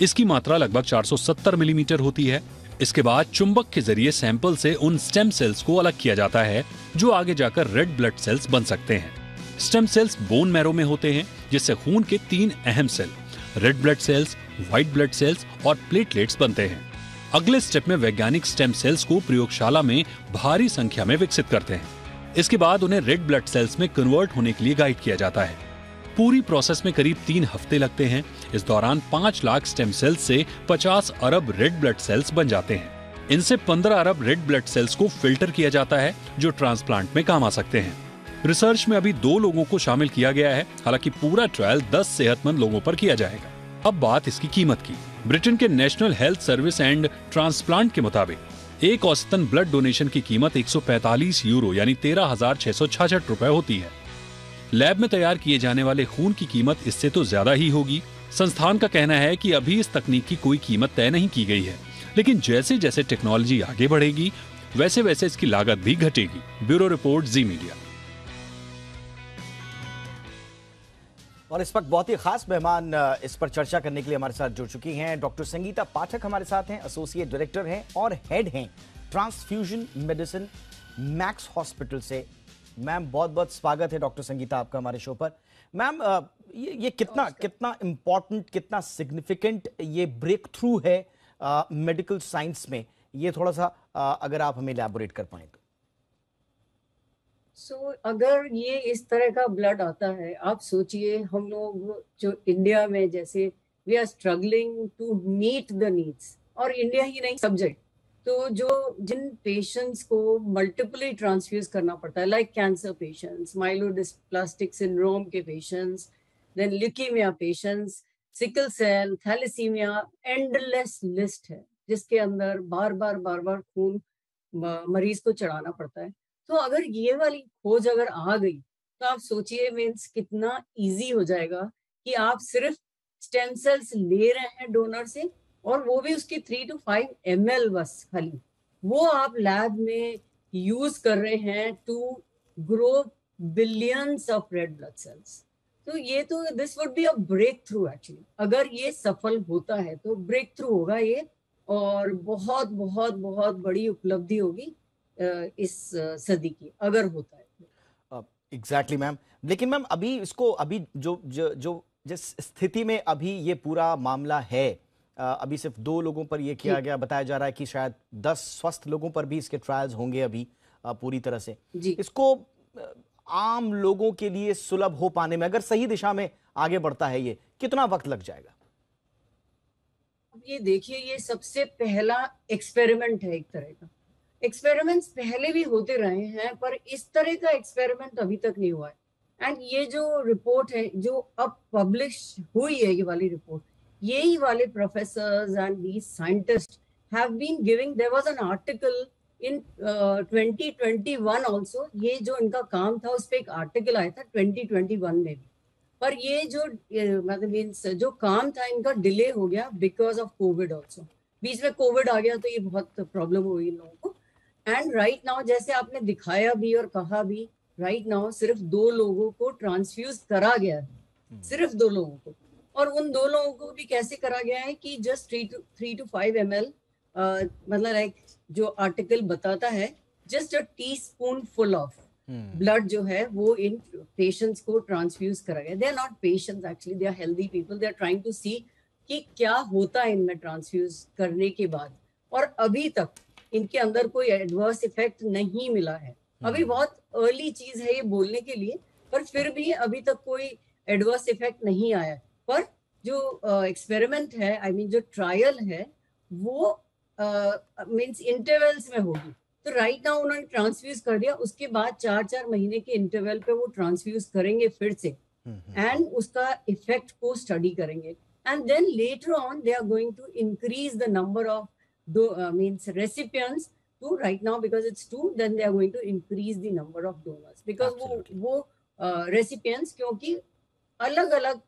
इसकी मात्रा लगभग 470 मिलीमीटर होती है। इसके बाद चुंबक के ज़रिए सैंपल से उन स्टेम सेल्स को अलग किया जाता है, जो आगे जाकर रेड ब्लड सेल्स बन सकते हैं। स्टेम सेल्स बोन मैरो में होते हैं, जिससे खून के तीन अहम cell red blood cells white blood cells और प्लेटलेट्स बनते हैं। अगले स्टेप में वैज्ञानिक स्टेम सेल्स को प्रयोगशाला में भारी संख्या में विकसित करते हैं। इसके बाद उन्हें रेड ब्लड सेल्स में कन्वर्ट होने के लिए गाइड किया जाता है। पूरी प्रोसेस में करीब तीन हफ़्ते लगते हैं। इस दौरान पाँच लाख स्टेम सेल्स से पचास अरब रेड ब्लड सेल्स बन जाते हैं। इनसे पंद्रह अरब रेड ब्लड सेल्स को फ़िल्टर किया जाता है, जो ट्रांसप्लांट में काम आ सकते हैं। रिसर्च में अभी दो लोगों को शामिल किया गया है। हालाँकि पूरा ट्रायल 10 सेहतमंद लोगों पर किया जाएगा। अब बात इसकी कीमत की। ब्रिटेन के National Health Service and Transplant के मुताबिक। एक औसतन ब्लड डोनेशन की कीमत 145 यूरो, यानी तेरह हज़ार छह सौ छाछठ रुपए होती है। लैब में तैयार किए जाने वाले खून की कीमत इससे तो ज़्यादा ही होगी। संस्थान का कहना है कि अभी इस तकनीक की कोई कीमत तय नहीं की गई है, लेकिन जैसे जैसे टेक्नोलॉजी आगे बढ़ेगी वैसे वैसे इसकी लागत भी घटेगी। Bureau report, Zee Media. और इस वक्त बहुत ही खास मेहमान इस पर चर्चा करने के लिए हमारे साथ जुड़ चुकी हैं। डॉक्टर संगीता पाठक हमारे साथ हैं एसोसिएट डायरेक्टर हैं और हेड हैं ट्रांसफ्यूजन मेडिसिन मैक्स हॉस्पिटल से। मैम बहुत बहुत स्वागत है डॉक्टर संगीता आपका हमारे शो पर। मैम ये, ये कितना कितना इम्पोर्टेंट कितना सिग्निफिकेंट ये ब्रेक थ्रू है मेडिकल साइंस में? ये थोड़ा सा आ, अगर आप हमें इलेबोरेट कर पाए तो। सो so, अगर ये इस तरह का ब्लड आता है आप सोचिए हम लोग जो इंडिया में जैसे we are struggling to meet the needs और इंडिया ही नहीं सब्जेक्ट तो जो जिन पेशेंट्स को मल्टीपली ट्रांसफ्यूज करना पड़ता है like cancer patients myelodysplastic syndrome के patients then leukaemia patients sickle cell thalassaemia endless list है जिसके अंदर बार बार बार बार खून मरीज़ को चढ़ाना पड़ता है। तो अगर ये वाली खोज अगर आ गई तो आप सोचिए मीन्स कितना इजी हो जाएगा कि आप सिर्फ़ स्टेम सेल्स ले रहे हैं डोनर से और वो भी उसकी थ्री टू फाइव एमएल बस खाली। वो आप लैब में यूज़ कर रहे हैं to grow billions of red blood cells तो ये तो this would be a breakthrough actually अगर ये सफल होता है तो ब्रेक थ्रू होगा ये और बहुत बहुत बहुत बड़ी उपलब्धि होगी। इस सदी की अगर होता है। एग्जैक्टली मैम लेकिन मैम अभी इसको अभी जो जो जो जिस स्थिति में अभी ये पूरा मामला है अभी सिर्फ़ दो लोगों पर यह किया गया बताया जा रहा है कि शायद दस स्वस्थ लोगों पर भी इसके ट्रायल्स होंगे अभी पूरी तरह से। इसको आम लोगों के लिए सुलभ हो पाने में अगर सही दिशा में आगे बढ़ता है ये कितना वक्त लग जाएगा? अब ये देखिए ये सबसे पहला एक्सपेरिमेंट है एक तरह का। एक्सपेरिमेंट्स पहले भी होते रहे हैं, पर इस तरह का एक्सपेरिमेंट अभी तक नहीं हुआ है। एंड ये जो रिपोर्ट है, जो अब पब्लिश हुई है ये वाली रिपोर्ट यही वाले professor and the scientist have been giving there was an article in twenty twenty one also ये जो इनका काम था उस पर एक आर्टिकल आया था ट्वेंटी ट्वेंटी वन में भी। पर ये जो मतलब मीन्स जो काम था इनका डिले हो गया बिकॉज़ ऑफ़ कोविड ऑल्सो बीच में कोविड आ गया तो ये बहुत प्रॉब्लम हुई इन लोगों को। एंड राइट नाउ जैसे आपने दिखाया भी और कहा भी राइट right नाउ सिर्फ़ दो लोगों को ट्रांसफ्यूज करा गया है। hmm. सिर्फ़ दो लोगों को। और उन दो लोगों को भी कैसे करा गया है कि just three two three two five ML L मतलब लाइक जो आर्टिकल बताता है just a teaspoon full of blood जो है वो इन पेशेंट्स को ट्रांसफ्यूज करा गया। They are not patients actually they are healthy people they are trying to see कि क्या होता है इनमें ट्रांसफ्यूज करने के बाद। और अभी तक इनके अंदर कोई एडवर्स इफ़ेक्ट नहीं मिला है। अभी hmm. बहुत अर्ली चीज़ है ये बोलने के लिए पर फिर भी अभी तक कोई एडवर्स इफ़ेक्ट नहीं आया। पर जो एक्सपेरिमेंट uh, है आई I मीन mean, जो ट्रायल है वो मीन्स uh, इंटरवल्स में होगी। तो राइट right नाउ उन्होंने ट्रांसफ्यूज कर दिया उसके बाद चार चार महीने के इंटरवल पे वो ट्रांसफ्यूज करेंगे फिर से। एंड उसका इफ़ेक्ट को स्टडी करेंगे। And then later on they are going to increase the number of means recipients to right now because it's two then they are going to increase the number of donors because वो वो रेसिपियंट्स uh, क्योंकि अलग अलग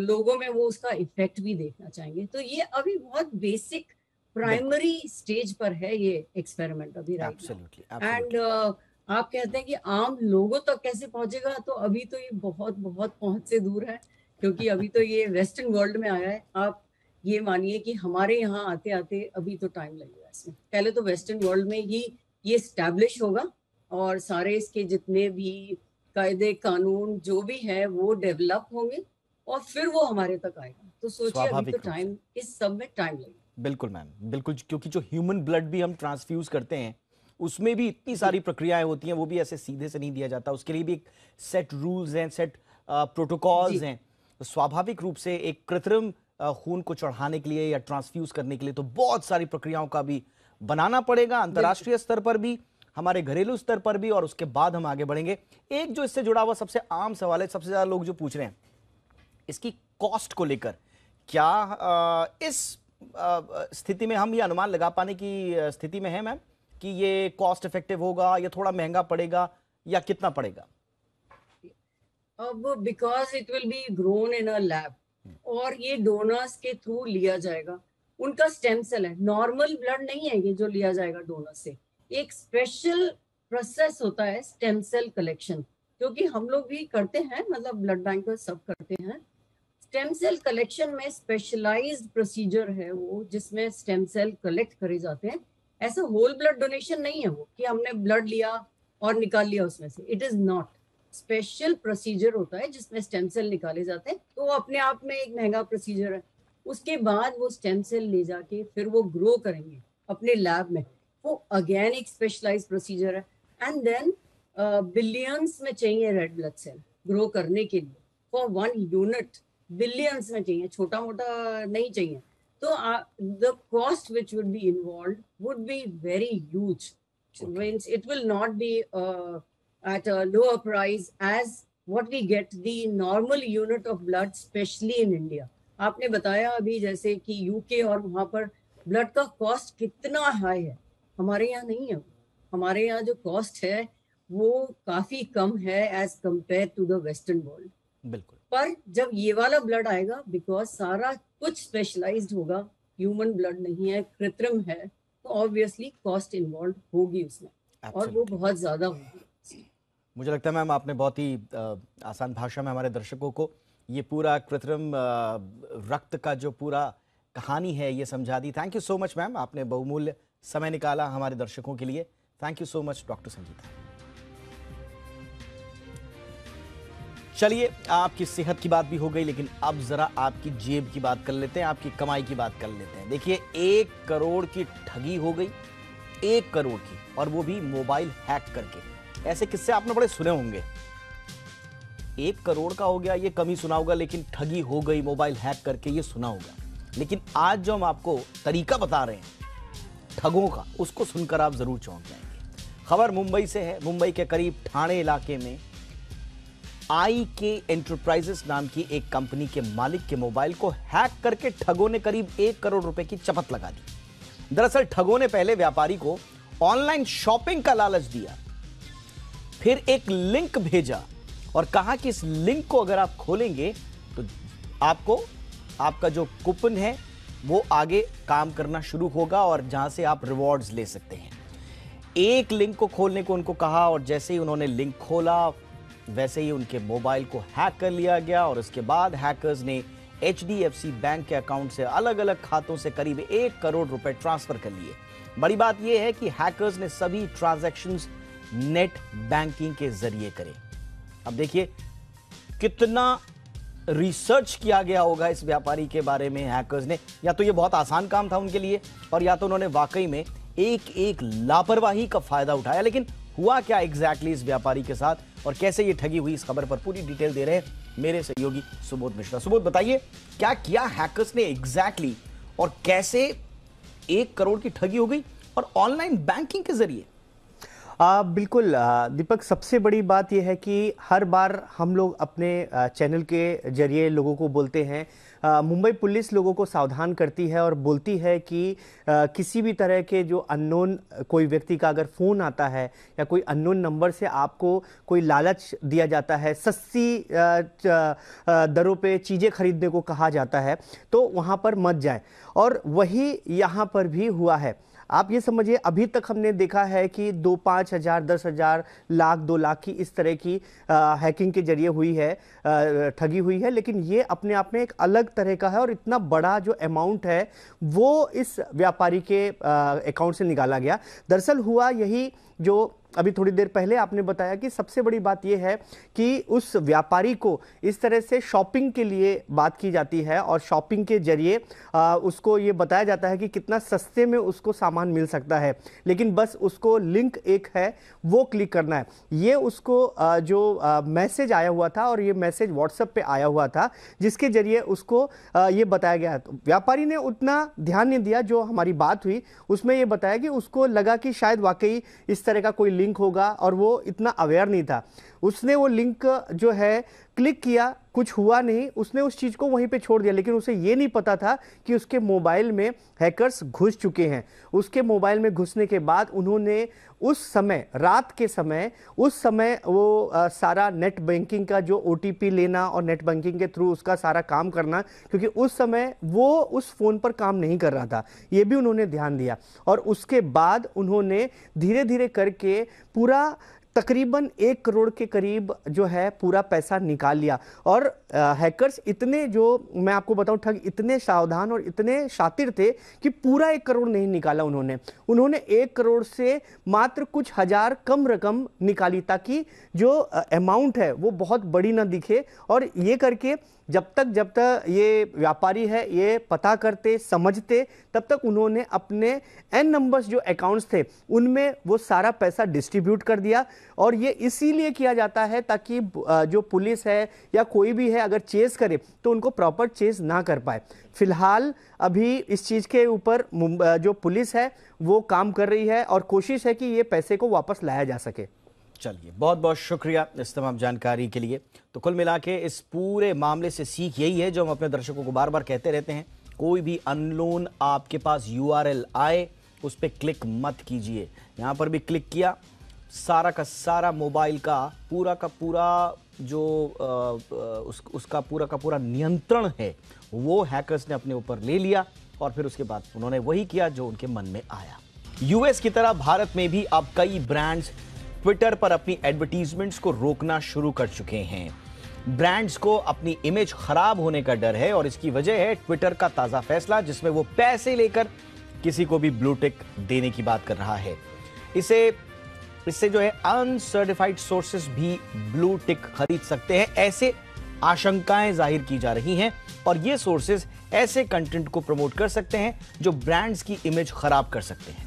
लोगों में वो उसका इफ़ेक्ट भी देखना चाहेंगे। तो ये अभी बहुत बेसिक प्राइमरी स्टेज पर है ये एक्सपेरिमेंट अभी एंड uh, आप कहते हैं कि आम लोगों तक कैसे पहुंचेगा तो अभी तो ये बहुत बहुत पहुँच से दूर है क्योंकि अभी तो ये वेस्टर्न वर्ल्ड में आया है। आप ये मानिए कि हमारे यहाँ आते आते अभी तो टाइम लगेगा इसमें। पहले तो वेस्टर्न वर्ल्ड में ही ये स्टैब्लिश होगा और सारे इसके जितने भी कायदे कानून जो भी है वो डेवलप होंगे और फिर वो हमारे तक आएगा। तो सोचिए अभी तो टाइम इस सब में टाइम लगेगा। बिल्कुल मैम बिल्कुल क्योंकि जो ह्यूमन ब्लड भी हम ट्रांसफ्यूज करते हैं उसमें भी इतनी सारी प्रक्रियाएँ होती हैं वो भी ऐसे सीधे से नहीं दिया जाता। उसके लिए भी एक सेट रूल्स हैं सेट प्रोटोकॉल्स हैं। तो स्वाभाविक रूप से एक कृत्रिम खून को चढ़ाने के लिए या ट्रांसफ्यूज करने के लिए तो बहुत सारी प्रक्रियाओं का भी बनाना पड़ेगा अंतर्राष्ट्रीय स्तर पर भी हमारे घरेलू स्तर पर भी और उसके बाद हम आगे बढ़ेंगे। एक जो इससे जुड़ा हुआ सबसे आम सवाल है सबसे ज़्यादा लोग जो पूछ रहे हैं इसकी कॉस्ट को लेकर क्या इस स्थिति में हम ये अनुमान लगा पाने की स्थिति में है मैम कि ये कॉस्ट इफ़ेक्टिव होगा या थोड़ा महँगा पड़ेगा या कितना पड़ेगा? अब because it will be grown in a lab और ये डोनर्स के थ्रू लिया जाएगा। उनका स्टेम सेल है। नॉर्मल ब्लड नहीं है ये जो लिया जाएगा डोनर से। एक स्पेशल प्रोसेस होता है स्टेम सेल कलेक्शन क्योंकि हम लोग भी करते हैं मतलब ब्लड बैंक सब करते हैं। स्टेम सेल कलेक्शन में स्पेशलाइज्ड प्रोसीजर है वो, जिसमें स्टेम सेल कलेक्ट करे जाते हैं। ऐसा होल ब्लड डोनेशन नहीं है वो, कि हमने ब्लड लिया और निकाल लिया उसमें से। It is not special procedure होता है जिसमें स्टेम सेल निकाले जाते हैं। तो वो अपने आप में एक महँगा प्रोसीजर है। उसके बाद वो स्टेम सेल ले जाके फिर वो ग्रो करेंगे अपने लैब में। वो अगेन एक स्पेशलाइज प्रोसीजर है। एंड देन बिलियंस में चाहिए रेड ब्लड सेल ग्रो करने के लिए। फॉर वन यूनिट बिलियंस में चाहिए। छोटा मोटा नहीं चाहिए। तो the cost which would be involve would be very huge means it will not be at a lower price as what we get the normal unit of blood especially in India. आपने बताया अभी जैसे कि यूके और वहाँ पर ब्लड का कॉस्ट कितना हाई है? हमारे यहाँ नहीं है। हमारे यहाँ जो कॉस्ट है वो काफ़ी कम है as compare to the western world बिल्कुल। पर जब ये वाला ब्लड आएगा बिकॉज़ सारा कुछ स्पेशलाइज्ड होगा ह्यूमन ब्लड नहीं है कृत्रिम है तो ऑब्वियसली कॉस्ट इन्वॉल्व होगी उसमें। और वो बहुत ज़्यादा होगी। मुझे लगता है मैम आपने बहुत ही आसान भाषा में हमारे दर्शकों को ये पूरा कृत्रिम रक्त का जो पूरा कहानी है ये समझा दी। Thank you so much ma'am आपने बहुमूल्य समय निकाला हमारे दर्शकों के लिए। Thank you so much doctor Sangeeta चलिए, आपकी सेहत की बात भी हो गई, लेकिन अब जरा आपकी जेब की बात कर लेते हैं, आपकी कमाई की बात कर लेते हैं। देखिए, एक करोड़ की ठगी हो गई, एक करोड़ की, और वो भी मोबाइल हैक करके। ऐसे किस्से आपने बड़े सुने होंगे। एक करोड़ का हो गया, ये कमी सुना होगा, लेकिन ठगी हो गई, मोबाइल हैक करके ये सुना होगा। लेकिन आज जो हम आपको तरीका बता रहे हैं, ठगों का, उसको सुनकर आप ज़रूर चौंक जाएँगे। खबर मुंबई से है, मुंबई के करीब ठाणे इलाके में आई के एंटरप्राइजेस नाम की एक कंपनी के मालिक के मोबाइल को हैक करके ठगों ने करीब एक करोड़ रुपए की चपत लगा दी। दरअसल ठगों ने पहले व्यापारी को ऑनलाइन शॉपिंग का लालच दिया। फिर एक लिंक भेजा और कहा कि इस लिंक को अगर आप खोलेंगे तो आपको, आपका जो कूपन है, वो आगे काम करना शुरू होगा और जहाँ से आप रिवॉर्ड्स ले सकते हैं। एक लिंक को खोलने को उनको कहा और जैसे ही उन्होंने लिंक खोला, वैसे ही उनके मोबाइल को हैक कर लिया गया और उसके बाद हैकर्स ने HDFC बैंक के अकाउंट से अलग अलग खातों से करीब एक करोड़ रुपए ट्रांसफ़र कर लिए। बड़ी बात यह है कि हैकर्स ने सभी ट्रांजैक्शंस नेट बैंकिंग के ज़रिए करे। अब देखिए, कितना रिसर्च किया गया होगा इस व्यापारी के बारे में हैकर्स ने। या तो ये बहुत आसान काम था उनके लिए, और या तो उन्होंने वाकई में एक एक लापरवाही का फ़ायदा उठाया। लेकिन हुआ क्या एग्जैक्टली इस व्यापारी के साथ, और कैसे ये ठगी हुई इस खबर पर पूरी डिटेल दे रहे हैं मेरे सहयोगी सुबोध मिश्रा। सुबोध, बताइए, क्या किया हैकर्स ने एग्जैक्टली और कैसे एक करोड़ की ठगी हो गई, और ऑनलाइन बैंकिंग के ज़रिए? आ, बिल्कुल दीपक सबसे बड़ी बात यह है कि हर बार हम लोग अपने चैनल के ज़रिए लोगों को बोलते हैं। मुंबई पुलिस लोगों को सावधान करती है और बोलती है कि आ, किसी भी तरह के जो अननोन कोई व्यक्ति का अगर फ़ोन आता है या कोई अननोन नंबर से आपको कोई लालच दिया जाता है सस्ती दरों पे चीज़ें खरीदने को कहा जाता है तो वहाँ पर मत जाए। और वही यहाँ पर भी हुआ है। आप ये समझिए अभी तक हमने देखा है कि दो पाँच हज़ार दस हज़ार लाख दो लाख की इस तरह की आ, हैकिंग के ज़रिए हुई है ठगी हुई है लेकिन ये अपने आप में एक अलग तरह का है और इतना बड़ा जो अमाउंट है वो इस व्यापारी के अकाउंट से निकाला गया। दरअसल हुआ यही जो अभी थोड़ी देर पहले आपने बताया कि सबसे बड़ी बात यह है कि उस व्यापारी को इस तरह से शॉपिंग के लिए बात की जाती है और शॉपिंग के ज़रिए उसको ये बताया जाता है कि कितना सस्ते में उसको सामान मिल सकता है। लेकिन बस उसको लिंक एक है, वो क्लिक करना है। ये उसको जो मैसेज आया हुआ था और ये मैसेज व्हाट्सएप पे आया हुआ था, जिसके ज़रिए उसको ये बताया गया तो व्यापारी ने उतना ध्यान नहीं दिया जो हमारी बात हुई, उसमें ये बताया कि उसको लगा कि शायद वाकई इस तरह का कोई लिंक होगा और वो इतना अवेयर नहीं था। उसने वो लिंक जो है क्लिक किया कुछ हुआ नहीं उसने उस चीज़ को वहीं पे छोड़ दिया लेकिन उसे ये नहीं पता था कि उसके मोबाइल में हैकर्स घुस चुके हैं। उसके मोबाइल में घुसने के बाद उन्होंने उस समय रात के समय उस समय वो आ, सारा नेट बैंकिंग का जो ओटीपी लेना और नेट बैंकिंग के थ्रू उसका सारा काम करना क्योंकि उस समय वो उस फ़ोन पर काम नहीं कर रहा था ये भी उन्होंने ध्यान दिया। और उसके बाद उन्होंने धीरे धीरे करके पूरा तकरीबन एक करोड़ के करीब जो है पूरा पैसा निकाल लिया। और हैकर्स इतने जो, मैं आपको बताऊँ, ठग इतने सावधान और इतने शातिर थे कि पूरा एक करोड़ नहीं निकाला उन्होंने। उन्होंने एक करोड़ से मात्र कुछ हज़ार कम रकम निकाली ताकि जो अमाउंट है, वो बहुत बड़ी ना दिखे। और ये करके जब तक जब तक ये व्यापारी है, ये पता करते, समझते, तब तक उन्होंने अपने एन नंबर्स जो अकाउंट्स थे, उनमें वो सारा पैसा डिस्ट्रीब्यूट कर दिया। और ये इसीलिए किया जाता है ताकि जो पुलिस है या कोई भी है अगर चेस करे तो उनको प्रॉपर चेस ना कर पाए। फ़िलहाल अभी इस चीज़ के ऊपर जो पुलिस है, वो काम कर रही है और कोशिश है कि ये पैसे को वापस लाया जा सके। चलिए बहुत बहुत शुक्रिया इस तमाम जानकारी के लिए। तो कुल मिला के इस पूरे मामले से सीख यही है जो हम अपने दर्शकों को बार बार कहते रहते हैं। कोई भी अनलोन आपके पास यूआरएल आए, उस पर क्लिक मत कीजिए। यहाँ पर भी क्लिक किया सारा का सारा मोबाइल का पूरा का पूरा जो उस, उसका पूरा का पूरा नियंत्रण है वो हैकर्स ने अपने ऊपर ले लिया और फिर उसके बाद उन्होंने वही किया जो उनके मन में आया। यूएस की तरह भारत में भी अब कई ब्रांड्स ट्विटर पर अपनी एडवर्टीजमेंट्स को रोकना शुरू कर चुके हैं। ब्रांड्स को अपनी इमेज खराब होने का डर है और इसकी वजह है ट्विटर का ताज़ा फैसला जिसमें वो पैसे लेकर किसी को भी ब्लू टिक देने की बात कर रहा है। इसे इससे जो है अनसर्टिफाइड सोर्सेस भी ब्लू टिक खरीद सकते हैं। ऐसे आशंकाएँ ज़ाहिर की जा रही हैं और ये सोर्सेज ऐसे कंटेंट को प्रमोट कर सकते हैं जो ब्रांड्स की इमेज खराब कर सकते हैं।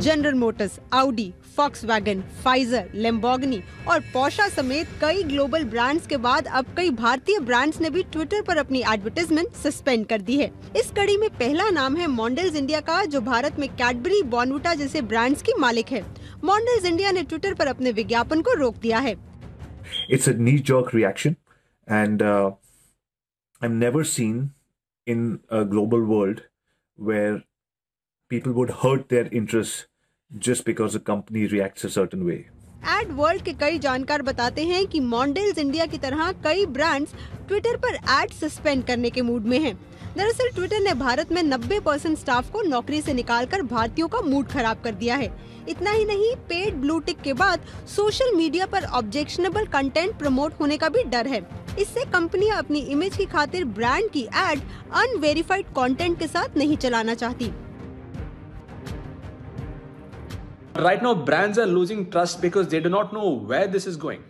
General Motors Audi Volkswagen Pfizer Lamborghini और पोशा समेत कई ग्लोबल ब्रांड्स के बाद अब कई भारतीय ब्रांड्स ने भी ट्विटर पर अपनी एडवर्टीजमेंट सस्पेंड कर दी है। इस कड़ी में पहला नाम है मॉन्डल्स इंडिया का जो भारत में कैडबरी बॉनवुटा जैसे ब्रांड्स की मालिक है। मॉन्डल्स इंडिया ने ट्विटर पर अपने विज्ञापन को रोक दिया है। Knee-jerk reaction, and uh, I've never seen in a global world where people would hurt their interests just because a company reacts a certain way. Ad world के कई जानकार बताते हैं कि मॉन्डेल्स इंडिया की तरह कई ब्रांड्स ट्विटर पर एड सस्पेंड करने के मूड में हैं। दरअसल ट्विटर ने भारत में 90 परसेंट स्टाफ को नौकरी से निकालकर भारतीयों का मूड खराब कर दिया है इतना ही नहीं पेड ब्लू टिक के बाद सोशल मीडिया पर ऑब्जेक्शनेबल कंटेंट प्रमोट होने का भी डर है इससे कंपनियाँ अपनी इमेज की खातिर ब्रांड की एड अनवेरिफाइड कंटेंट के साथ नहीं चलाना चाहती Right now, brands are losing trust because they do not know where this is going.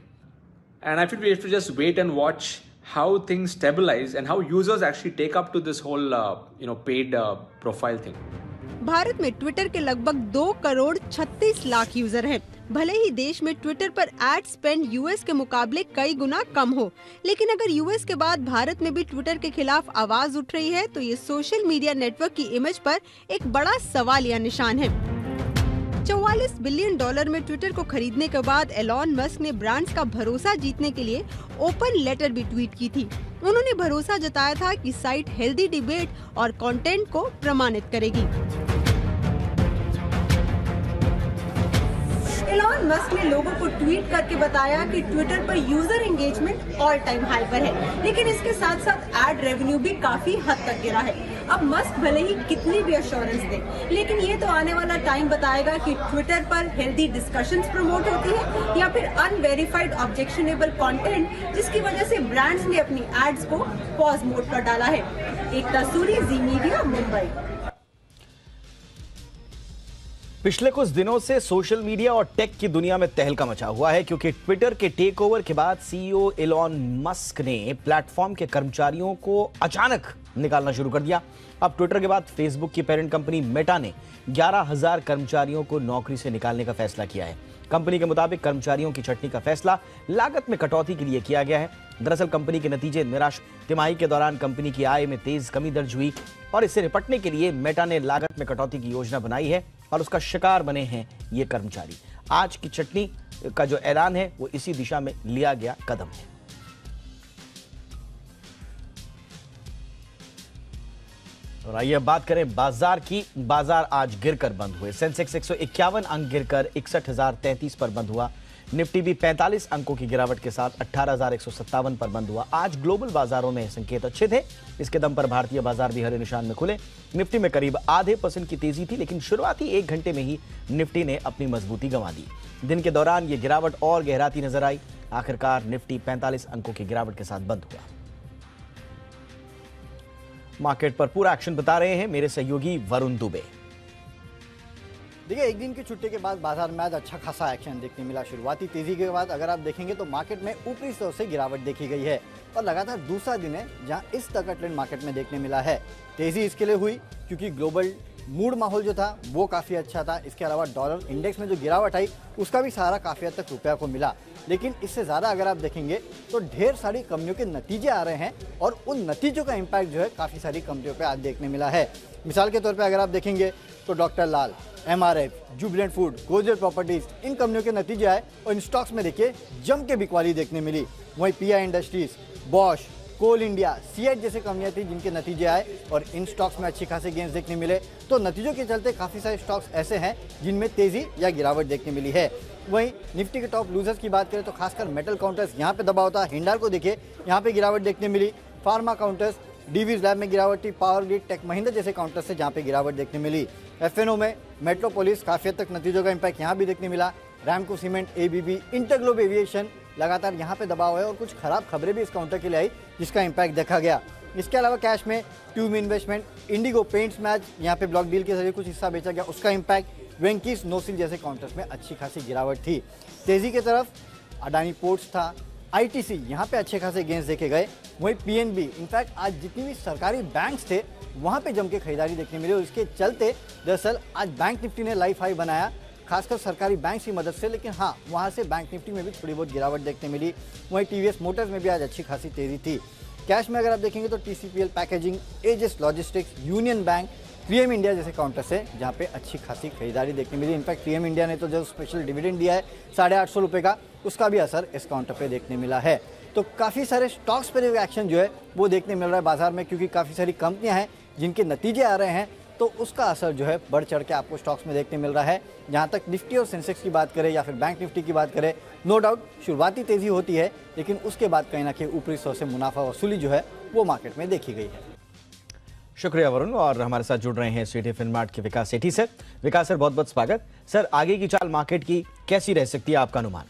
And I think we have to just wait and watch how things stabilize and how users actually take up to this whole, uh, you know, paid uh, profile thing. Bharat में ट्विटर के लगभग दो करोड़ छत्तीस लाख यूज़र हैं। भले ही देश में ट्विटर पर एड स्पेंड यूएस के मुकाबले कई गुना कम हो लेकिन अगर यूएस के बाद भारत में भी ट्विटर के खिलाफ आवाज़ उठ रही है तो ये सोशल मीडिया नेटवर्क की इमेज पर एक बड़ा सवाल या निशान है चौवालीस बिलियन डॉलर में ट्विटर को खरीदने के बाद एलॉन मस्क ने ब्रांड्स का भरोसा जीतने के लिए ओपन लेटर भी ट्वीट की थी। उन्होंने भरोसा जताया था कि साइट हेल्दी डिबेट और कंटेंट को प्रमाणित करेगी। एलॉन मस्क ने लोगों को ट्वीट करके बताया कि ट्विटर पर user engagement all time high पर है, लेकिन इसके साथ साथ एड रेवेन्यू भी काफ़ी हद तक गिरा है। अब मस्क भले ही कितनी भी अश्योरेंस दे, लेकिन ये तो आने वाला टाइम बताएगा कि ट्विटर पर हेल्दी डिस्कशन प्रमोट होती है या फिर अनवेरीफाइड ऑब्जेक्शनेबल कॉन्टेंट जिसकी वजह से ब्रांड्स ने अपनी एड्स को पॉज मोड पर डाला है। एक तस्वीर जी मीडिया मुंबई पिछले कुछ दिनों से सोशल मीडिया और टेक की दुनिया में तहलका मचा हुआ है क्योंकि ट्विटर के टेक ओवर के बाद सीईओ इलॉन मस्क ने प्लेटफॉर्म के कर्मचारियों को अचानक निकालना शुरू कर दिया। अब ट्विटर के बाद फेसबुक की पेरेंट कंपनी मेटा ने 11,000 कर्मचारियों को नौकरी से निकालने का फैसला किया है। कंपनी के मुताबिक कर्मचारियों की छटनी का फैसला लागत में कटौती के लिए किया गया है। दरअसल कंपनी के नतीजे निराश। तिमाही के दौरान कंपनी की आय में तेज कमी दर्ज हुई और इससे निपटने के लिए मेटा ने लागत में कटौती की योजना बनाई है और उसका शिकार बने हैं ये कर्मचारी। आज की छटनी का जो ऐलान है, वो इसी दिशा में लिया गया कदम है। और आइए बात करें बाज़ार की। बाज़ार आज गिरकर बंद हुए। सेंसेक्स एक सौ इक्यावन अंक गिरकर इकसठ पर बंद हुआ। निफ्टी भी 45 अंकों की गिरावट के साथ अठारह पर बंद हुआ। आज ग्लोबल बाजारों में संकेत अच्छे थे। इसके दम पर भारतीय बाज़ार भी हरे निशान में खुले। निफ्टी में करीब आधे परसेंट की तेज़ी थी, लेकिन शुरुआती एक घंटे में ही निफ्टी ने अपनी मजबूती गंवा दी। दिन के दौरान ये गिरावट और गहराती नज़र आई। आखिरकार निफ्टी पैंतालीस अंकों की गिरावट के साथ बंद हुआ। मार्केट पर पूरा एक्शन बता रहे हैं मेरे सहयोगी वरुण दुबे। देखिए, एक दिन की छुट्टी के बाद बाज़ार में आज अच्छा खासा एक्शन देखने मिला। शुरुआती तेज़ी के बाद अगर आप देखेंगे तो मार्केट में ऊपरी स्तर से गिरावट देखी गई है और लगातार दूसरा दिन है जहाँ इस तरह का ट्रेंड मार्केट में देखने मिला है। तेज़ी इसके लिए हुई क्योंकि ग्लोबल मूड माहौल जो था, वो काफ़ी अच्छा था। इसके अलावा डॉलर इंडेक्स में जो गिरावट आई, उसका भी सहारा काफ़ी हद तक रुपया को मिला। लेकिन इससे ज़्यादा अगर आप देखेंगे तो ढेर सारी कंपनियों के नतीजे आ रहे हैं और उन नतीजों का इम्पैक्ट जो है काफ़ी सारी कंपनियों पर आज देखने मिला है। मिसाल के तौर पर अगर आप देखेंगे तो doctor Lal M R F Jubilant food Godrej properties इन कंपनियों के नतीजे आए और इन स्टॉक्स में देखिए जम के बिकवाली देखने मिली। वहीं P I industries Bosch Coal India C CEAT जैसे कंपनियाँ थी जिनके नतीजे आए और इन स्टॉक्स में अच्छी खासी गेंस देखने मिले। तो नतीजों के चलते काफ़ी सारे स्टॉक्स ऐसे हैं जिनमें तेज़ी या गिरावट देखने मिली है। वहीं निफ्टी के टॉप लूजर्स की बात करें तो खासकर मेटल काउंटर्स यहाँ पे दबाव था। हिंडार को देखिए यहाँ पे गिरावट देखने मिली। फार्मा काउंटर्स डीवीज लैब में गिरावट पावर ग्रिड टेक महिंद्रा जैसे काउंटर से जहाँ पे गिरावट देखने मिली। एफएनओ में मेट्रोपोलिस काफ़ी हद तक नतीजों का इम्पैक्ट यहाँ भी देखने मिला। Ramco cement ABB InterGlobe aviation लगातार यहाँ पे दबाव है और कुछ खराब खबरें भी इस काउंटर के लिए आई, जिसका इम्पैक्ट देखा गया। इसके अलावा कैश में tube investment Indigo paints match यहाँ पे ब्लॉक डील के ज़रिए कुछ हिस्सा बेचा गया। उसका इम्पैक्ट वेंकीस नोसिल जैसे काउंटर्स में अच्छी खासी गिरावट थी। तेज़ी की तरफ़ अडानी पोर्ट्स था आईटीसी यहाँ पे अच्छे खासे गेंस देखे गए। वहीं पीएनबी इनफैक्ट आज जितनी भी सरकारी बैंक्स थे, वहाँ पे जम के खरीदारी देखने मिली और इसके चलते दरअसल आज बैंक निफ्टी ने लाइफ हाई बनाया, खासकर सरकारी बैंक की मदद से। लेकिन हाँ वहाँ से बैंक निफ्टी में भी थोड़ी बहुत गिरावट देखने मिली। वहीं टीवीएस मोटर्स में भी आज अच्छी खासी तेज़ी थी। कैश में अगर आप देखेंगे तो TCPL packaging Aegis logistics union bank PM India जैसे काउंटर से, जहाँ पे अच्छी खासी खरीदारी देखने मिली। इनफैक्ट पीएम इंडिया ने तो जो स्पेशल डिविडेंड दिया है, साढ़े आठ सौ रुपये का, उसका भी असर इस काउंटर पे देखने मिला है। तो काफ़ी सारे स्टॉक्स पर एक्शन जो है, वो देखने मिल रहा है बाज़ार में, क्योंकि काफ़ी सारी कंपनियाँ हैं, जिनके नतीजे आ रहे हैं तो उसका असर जो है, बढ़ चढ़ के आपको स्टॉक्स में देखने मिल रहा है। जहाँ तक निफ्टी और सेंसेक्स की बात करें, या फिर बैंक निफ्टी की बात करें नो डाउट शुरुआती तेज़ी होती है, लेकिन उसके बाद कहीं ना कहीं ऊपरी सौ से मुनाफा वसूली जो है, वो मार्केट में देखी गई है। शुक्रिया, वरुण, और हमारे साथ जुड़ रहे हैं सिटी फिनमार्ट के विकास सेठी सर। विकास सर बहुत बहुत स्वागत। सर, आगे की चाल मार्केट की कैसी रह सकती है आपका अनुमान?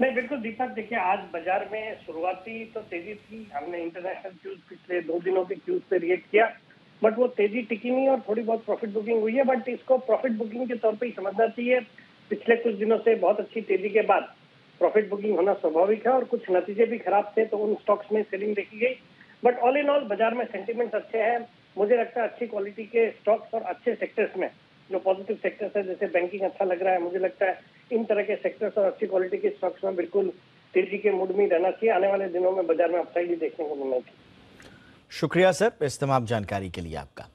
नहीं, बिल्कुल दीपक, देखिए, आज बाज़ार में शुरुआती तो तेज़ी थी। हमने इंटरनेशनल क्यूज पिछले दो दिनों के क्यूज से रिएक्ट किया बट वो तेज़ी टिकी नहीं और थोड़ी बहुत प्रॉफिट बुकिंग हुई है बट इसको प्रॉफिट बुकिंग के तौर पर ही समझना चाहिए। पिछले कुछ दिनों से बहुत अच्छी तेज़ी के बाद प्रॉफिट बुकिंग होना स्वाभाविक है और कुछ नतीजे भी खराब थे तो उन स्टॉक्स में सेलिंग देखी गई। बट ऑल इन ऑल बाज़ार में सेंटिमेंट्स अच्छे हैं। मुझे लगता है अच्छी क्वालिटी के स्टॉक्स और अच्छे सेक्टर्स में जो पॉजिटिव सेक्टर्स है जैसे बैंकिंग अच्छा लग रहा है मुझे लगता है इन तरह के सेक्टर्स और अच्छी क्वालिटी के स्टॉक्स में बिल्कुल तेज़ी के मूड में रहना चाहिए। आने वाले दिनों में बाज़ार में अपसाइड ही देखने को मिलना चाहिए शुक्रिया सर इस तमाम जानकारी के लिए आपका।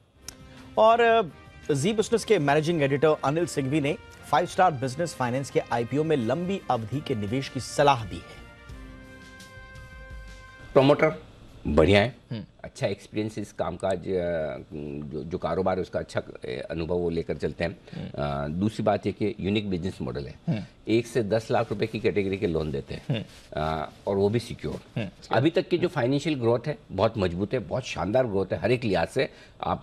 और जी बिज़नेस के मैनेजिंग एडिटर अनिल सिंघवी ने फाइव स्टार बिज़नेस फाइनेंस के आईपीओ में लंबी अवधि के निवेश की सलाह दी है। प्रमोटर बढ़िया है। अच्छा एक्सपीरियंस इस काम का जो जो कारोबार है उसका अच्छा अनुभव वो लेकर चलते हैं। आ, दूसरी बात ये कि यूनिक बिज़नेस मॉडल है। एक से दस लाख रुपए की कैटेगरी के लोन देते हैं। और वो भी सिक्योर अभी तक की जो फाइनेंशियल ग्रोथ है बहुत मज़बूत है बहुत शानदार ग्रोथ है। हर एक लिहाज से आप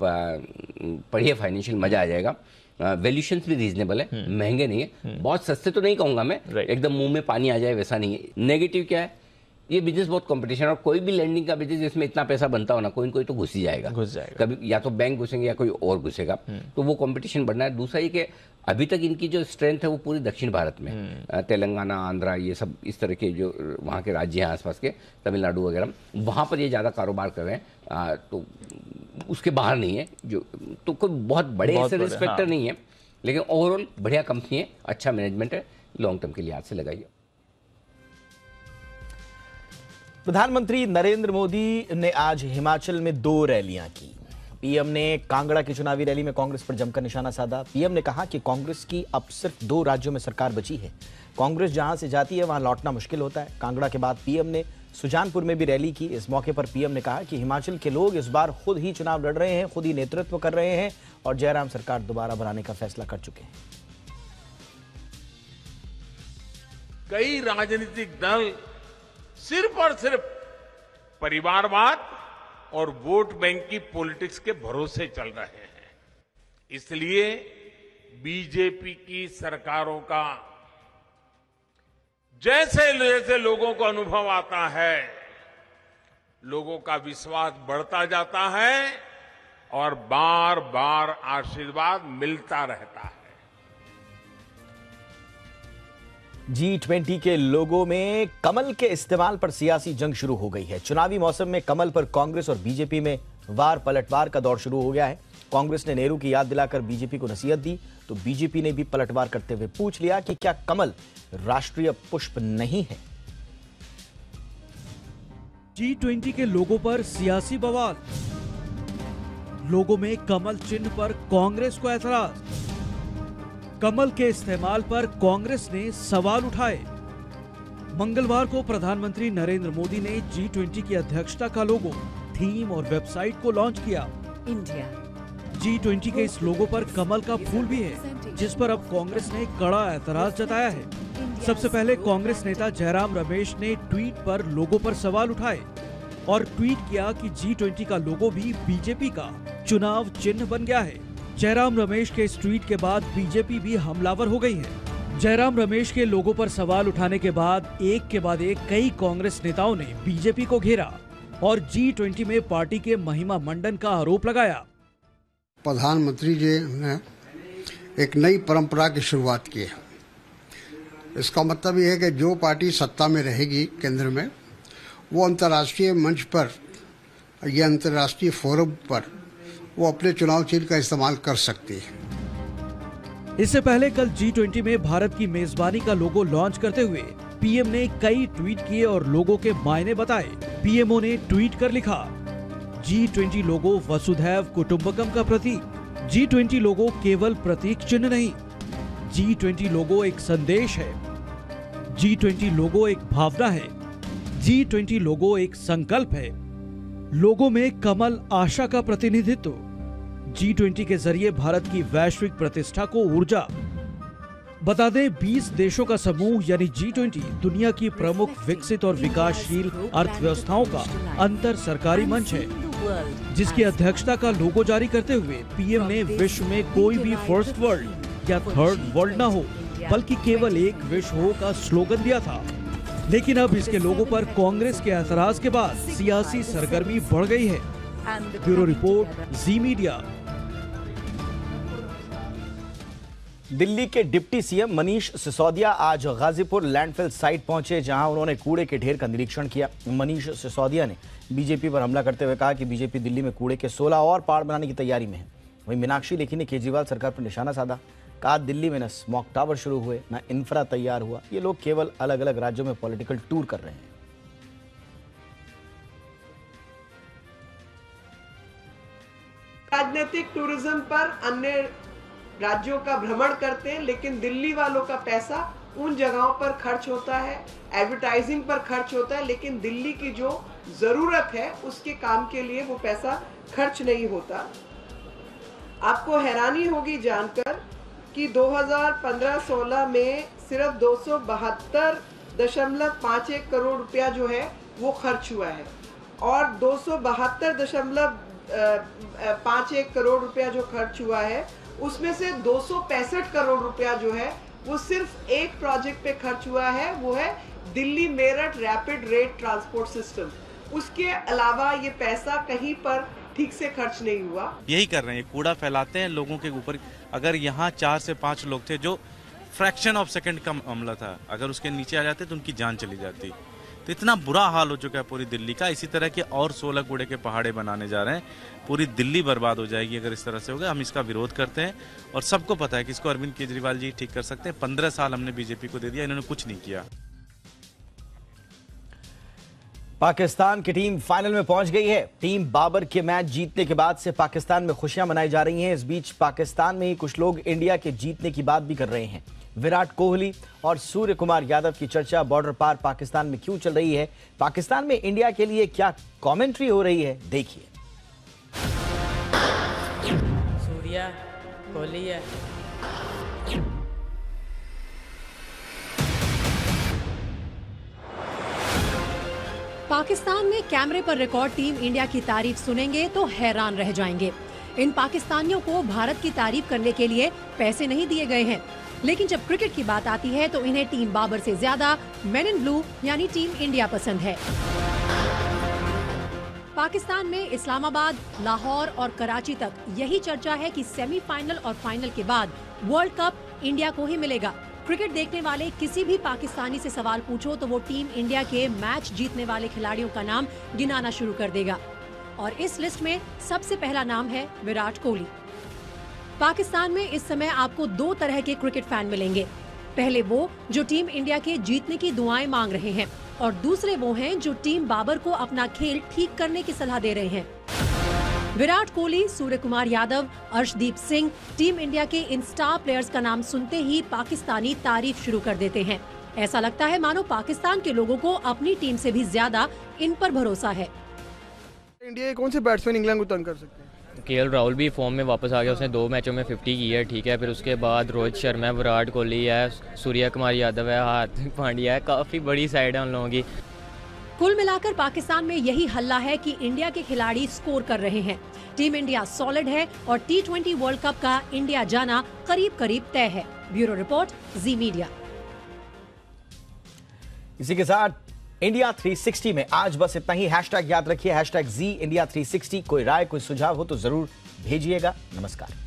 पढ़िए फाइनेंशियल मज़ा आ जाएगा। वैल्यूशन भी रीजनेबल है। महँगे नहीं है। बहुत सस्ते तो नहीं कहूँगा मैं। एकदम मुँह में पानी आ जाए वैसा नहीं है। नेगेटिव क्या है? ये बिज़नेस बहुत कंपटीशन और कोई भी लैंडिंग का बिज़नेस जिसमें इतना पैसा बनता हो ना कोई कोई तो घुस ही जाएगा। घुस जाएगा। कभी या तो बैंक घुसेंगे या कोई और घुसेगा। तो वो कंपटीशन बढ़ना है। दूसरा ये कि अभी तक इनकी जो स्ट्रेंथ है वो पूरी दक्षिण भारत में। तेलंगाना आंध्रा ये सब इस तरह के जो वहाँ के राज्य हैं आसपास के तमिलनाडु वगैरह वहाँ पर ये ज़्यादा कारोबार कर रहे हैं। तो उसके बाहर नहीं है। जो तो कोई बहुत बड़े ऐसे रिस्पेक्टर हाँ। नहीं है। लेकिन ओवरऑल बढ़िया कंपनी है अच्छा मैनेजमेंट है लॉन्ग टर्म के लिए हाथ से लगाइए। प्रधानमंत्री नरेंद्र मोदी ने आज हिमाचल में दो रैलियाँ की। पीएम ने कांगड़ा की चुनावी रैली में कांग्रेस पर जमकर निशाना साधा। पीएम ने कहा कि कांग्रेस की अब सिर्फ़ दो राज्यों में सरकार बची है। कांग्रेस जहाँ से जाती है, वहाँ लौटना मुश्किल होता है। कांगड़ा के बाद पीएम ने सुजानपुर में भी रैली की। इस मौके पर पीएम ने कहा कि हिमाचल के लोग इस बार खुद ही चुनाव लड़ रहे हैं, खुद ही नेतृत्व कर रहे हैं और जयराम सरकार दोबारा बनाने का फैसला कर चुके हैं। कई राजनीतिक दल सिर्फ़ और सिर्फ़ परिवारवाद और वोट बैंक की पॉलिटिक्स के भरोसे चल रहे हैं। इसलिए बीजेपी की सरकारों का जैसे जैसे लोगों को अनुभव आता है, लोगों का विश्वास बढ़ता जाता है और बार बार आशीर्वाद मिलता रहता है। जी ट्वेंटी के लोगों में कमल के इस्तेमाल पर सियासी जंग शुरू हो गई है। चुनावी मौसम में कमल पर कांग्रेस और बीजेपी में वार पलटवार का दौर शुरू हो गया है। कांग्रेस ने नेहरू की याद दिलाकर बीजेपी को नसीहत दी तो बीजेपी ने भी पलटवार करते हुए पूछ लिया कि क्या कमल राष्ट्रीय पुष्प नहीं है? जी ट्वेंटी के लोगों पर सियासी बवाल। लोगों में कमल चिन्ह पर कांग्रेस को ऐतराज। कमल के इस्तेमाल पर कांग्रेस ने सवाल उठाए। मंगलवार को प्रधानमंत्री नरेंद्र मोदी ने जी ट्वेंटी की अध्यक्षता का लोगो थीम और वेबसाइट को लॉन्च किया। इंडिया। जी ट्वेंटी के इस लोगो पर कमल का फूल भी है जिस पर अब कांग्रेस ने कड़ा एतराज़ जताया है। सबसे पहले कांग्रेस नेता जयराम रमेश ने ट्वीट पर लोगों पर सवाल उठाए और ट्वीट किया कि जी ट्वेंटी का लोगो भी बीजेपी का चुनाव चिन्ह बन गया है। जयराम रमेश के इस ट्वीट के बाद बीजेपी भी हमलावर हो गई है। जयराम रमेश के लोगों पर सवाल उठाने के बाद, एक के बाद एक कई कांग्रेस नेताओं ने बीजेपी को घेरा और जी ट्वेंटी में पार्टी के महिमा मंडन का आरोप लगाया। प्रधानमंत्री जी ने एक नई परंपरा की शुरुआत की है। इसका मतलब यह है कि जो पार्टी सत्ता में रहेगी केंद्र में, वो अंतर्राष्ट्रीय मंच पर या अंतर्राष्ट्रीय फोरम पर वो अपने चुनाव चिन्ह का इस्तेमाल कर सकती है। इससे पहले कल जी ट्वेंटी में भारत की मेजबानी का लोगो लॉन्च करते हुए पीएम ने कई ट्वीट किए और लोगों के मायने बताए। पीएमओ ने ट्वीट कर लिखा जी ट्वेंटी लोगो वसुधैव कुटुम्बकम का प्रतीक। जी ट्वेंटी लोगो केवल प्रतीक चिन्ह नहीं। जी ट्वेंटी लोगो एक संदेश है। जी ट्वेंटी लोगो एक भावना है। जी ट्वेंटी लोगो एक संकल्प है। लोगों में कमल आशा का प्रतिनिधित्व। जी ट्वेंटी के ज़रिए भारत की वैश्विक प्रतिष्ठा को ऊर्जा। बता दें 20 देशों का समूह, यानी जी ट्वेंटी दुनिया की प्रमुख विकसित और विकासशील अर्थव्यवस्थाओं का अंतर सरकारी मंच है, जिसकी अध्यक्षता का लोगो जारी करते हुए पीएम ने विश्व में कोई भी फ़र्स्ट वर्ल्ड या थर्ड वर्ल्ड न हो, बल्कि केवल एक विश्व हो का स्लोगन दिया था। लेकिन अब इसके लोगों पर कांग्रेस के ऐतराज के बाद सियासी सरगर्मी बढ़ गई है। Bureau report Zee media Delhi के डिप्टी सीएम मनीष सिसोदिया आज गाजीपुर लैंडफिल साइट पहुँचे, जहाँ उन्होंने कूड़े के ढेर का निरीक्षण किया। मनीष सिसोदिया ने बीजेपी पर हमला करते हुए कहा कि बीजेपी दिल्ली में कूड़े के 16 और पहाड़ बनाने की तैयारी में है। वहीं मीनाक्षी लेखी ने केजरीवाल सरकार पर निशाना साधा। कहा, दिल्ली में न स्मॉक टावर शुरू हुए, न इंफ्रा तैयार हुआ। ये लोग केवल अलग अलग राज्यों में पॉलिटिकल टूर कर रहे हैं। राजनीतिक टूरिज़्म पर अन्य राज्यों का भ्रमण करते हैं, लेकिन दिल्ली वालों का पैसा उन जगहों पर खर्च होता है एडवर्टाइजिंग पर खर्च होता है, लेकिन दिल्ली की जो ज़रूरत है, उसके काम के लिए वो पैसा खर्च नहीं होता। आपको हैरानी होगी जानकर कि 2015-16 में सिर्फ़ दो दशमलव पाँच एक करोड़ रुपया जो है, वो खर्च हुआ है। और दो दशमलव पाँच एक करोड़ रुपया जो खर्च हुआ है उसमें से दो सौ पैंसठ करोड़ रुपया जो है, वो सिर्फ़ एक प्रोजेक्ट पे खर्च हुआ है, वो है Delhi Meerut rapid rate transport system उसके अलावा ये पैसा कहीं पर ठीक से खर्च नहीं हुआ। यही कर रहे हैं कूड़ा फैलाते हैं लोगों के ऊपर। अगर यहाँ चार से पाँच लोग थे जो फ्रैक्शन ऑफ़ सेकंड का मामला था, अगर उसके नीचे आ जाते तो उनकी जान चली जाती। तो इतना बुरा हाल हो चुका है पूरी दिल्ली का। इसी तरह के और सोलह कूड़े के पहाड़े बनाने जा रहे हैं। पूरी दिल्ली बर्बाद हो जाएगी अगर इस तरह से होगा। हम इसका विरोध करते हैं और सबको पता है कि इसको अरविंद केजरीवाल जी ठीक कर सकते हैं। पंद्रह साल हमने बीजेपी को दे दिया, इन्होंने कुछ नहीं किया। पाकिस्तान की टीम फाइनल में पहुँच गई है। टीम बाबर के मैच जीतने के बाद से पाकिस्तान में खुशियाँ मनाई जा रही हैं। इस बीच पाकिस्तान में ही कुछ लोग इंडिया के जीतने की बात भी कर रहे हैं। विराट कोहली और सूर्य कुमार यादव की चर्चा बॉर्डर पार पाकिस्तान में क्यों चल रही है? पाकिस्तान में इंडिया के लिए क्या कमेंट्री हो रही है? देखिए। सूर्या, कोहली है। पाकिस्तान में कैमरे पर रिकॉर्ड टीम इंडिया की तारीफ़ सुनेंगे तो हैरान रह जाएँगे। इन पाकिस्तानियों को भारत की तारीफ़ करने के लिए पैसे नहीं दिए गए हैं। लेकिन जब क्रिकेट की बात आती है तो इन्हें टीम बाबर से ज़्यादा मैन इन ब्लू, यानी टीम इंडिया पसंद है। पाकिस्तान में इस्लामाबाद, लाहौर और कराची तक यही चर्चा है कि सेमीफाइनल और फाइनल के बाद वर्ल्ड कप इंडिया को ही मिलेगा। क्रिकेट देखने वाले किसी भी पाकिस्तानी से सवाल पूछो तो वो टीम इंडिया के मैच जीतने वाले खिलाड़ियों का नाम गिनाना शुरू कर देगा। और इस लिस्ट में सबसे पहला नाम है विराट कोहली। पाकिस्तान में इस समय आपको दो तरह के क्रिकेट फ़ैन मिलेंगे। पहले वो जो टीम इंडिया के जीतने की दुआएँ मांग रहे हैं। और दूसरे वो हैं जो टीम बाबर को अपना खेल ठीक करने की सलाह दे रहे हैं। विराट कोहली सूर्य कुमार यादव, अर्शदीप सिंह, टीम इंडिया के इन स्टार प्लेयर्स का नाम सुनते ही पाकिस्तानी तारीफ़ शुरू कर देते हैं। ऐसा लगता है मानो पाकिस्तान के लोगों को अपनी टीम से भी ज़्यादा इन पर भरोसा है। इंडिया कौन से बैट्समैन इंग्लैंड को तंग कर सकते हैं? के राहुल भी फॉर्म में वापस आ गया उसने दो मैचों में 50 की है ठीक है। फिर उसके बाद रोहित शर्मा है विराट कोहली है सूर्या कुमार यादव है हार्दिक पांड्या है काफ़ी बड़ी साइड है उन लोगों की। कुल मिलाकर पाकिस्तान में यही हल्ला है कि इंडिया के खिलाड़ी स्कोर कर रहे हैं। टीम इंडिया सॉलिड है और टी ट्वेंटी वर्ल्ड कप का इंडिया जाना करीब करीब तय है। ब्यूरो रिपोर्ट जी मीडिया इसी के साथ इंडिया 360 में। आज बस इतना ही। हैशटैग याद रखिए। हैशटैग जी इंडिया 360 कोई राय, कोई सुझाव हो तो ज़रूर भेजिएगा। नमस्कार।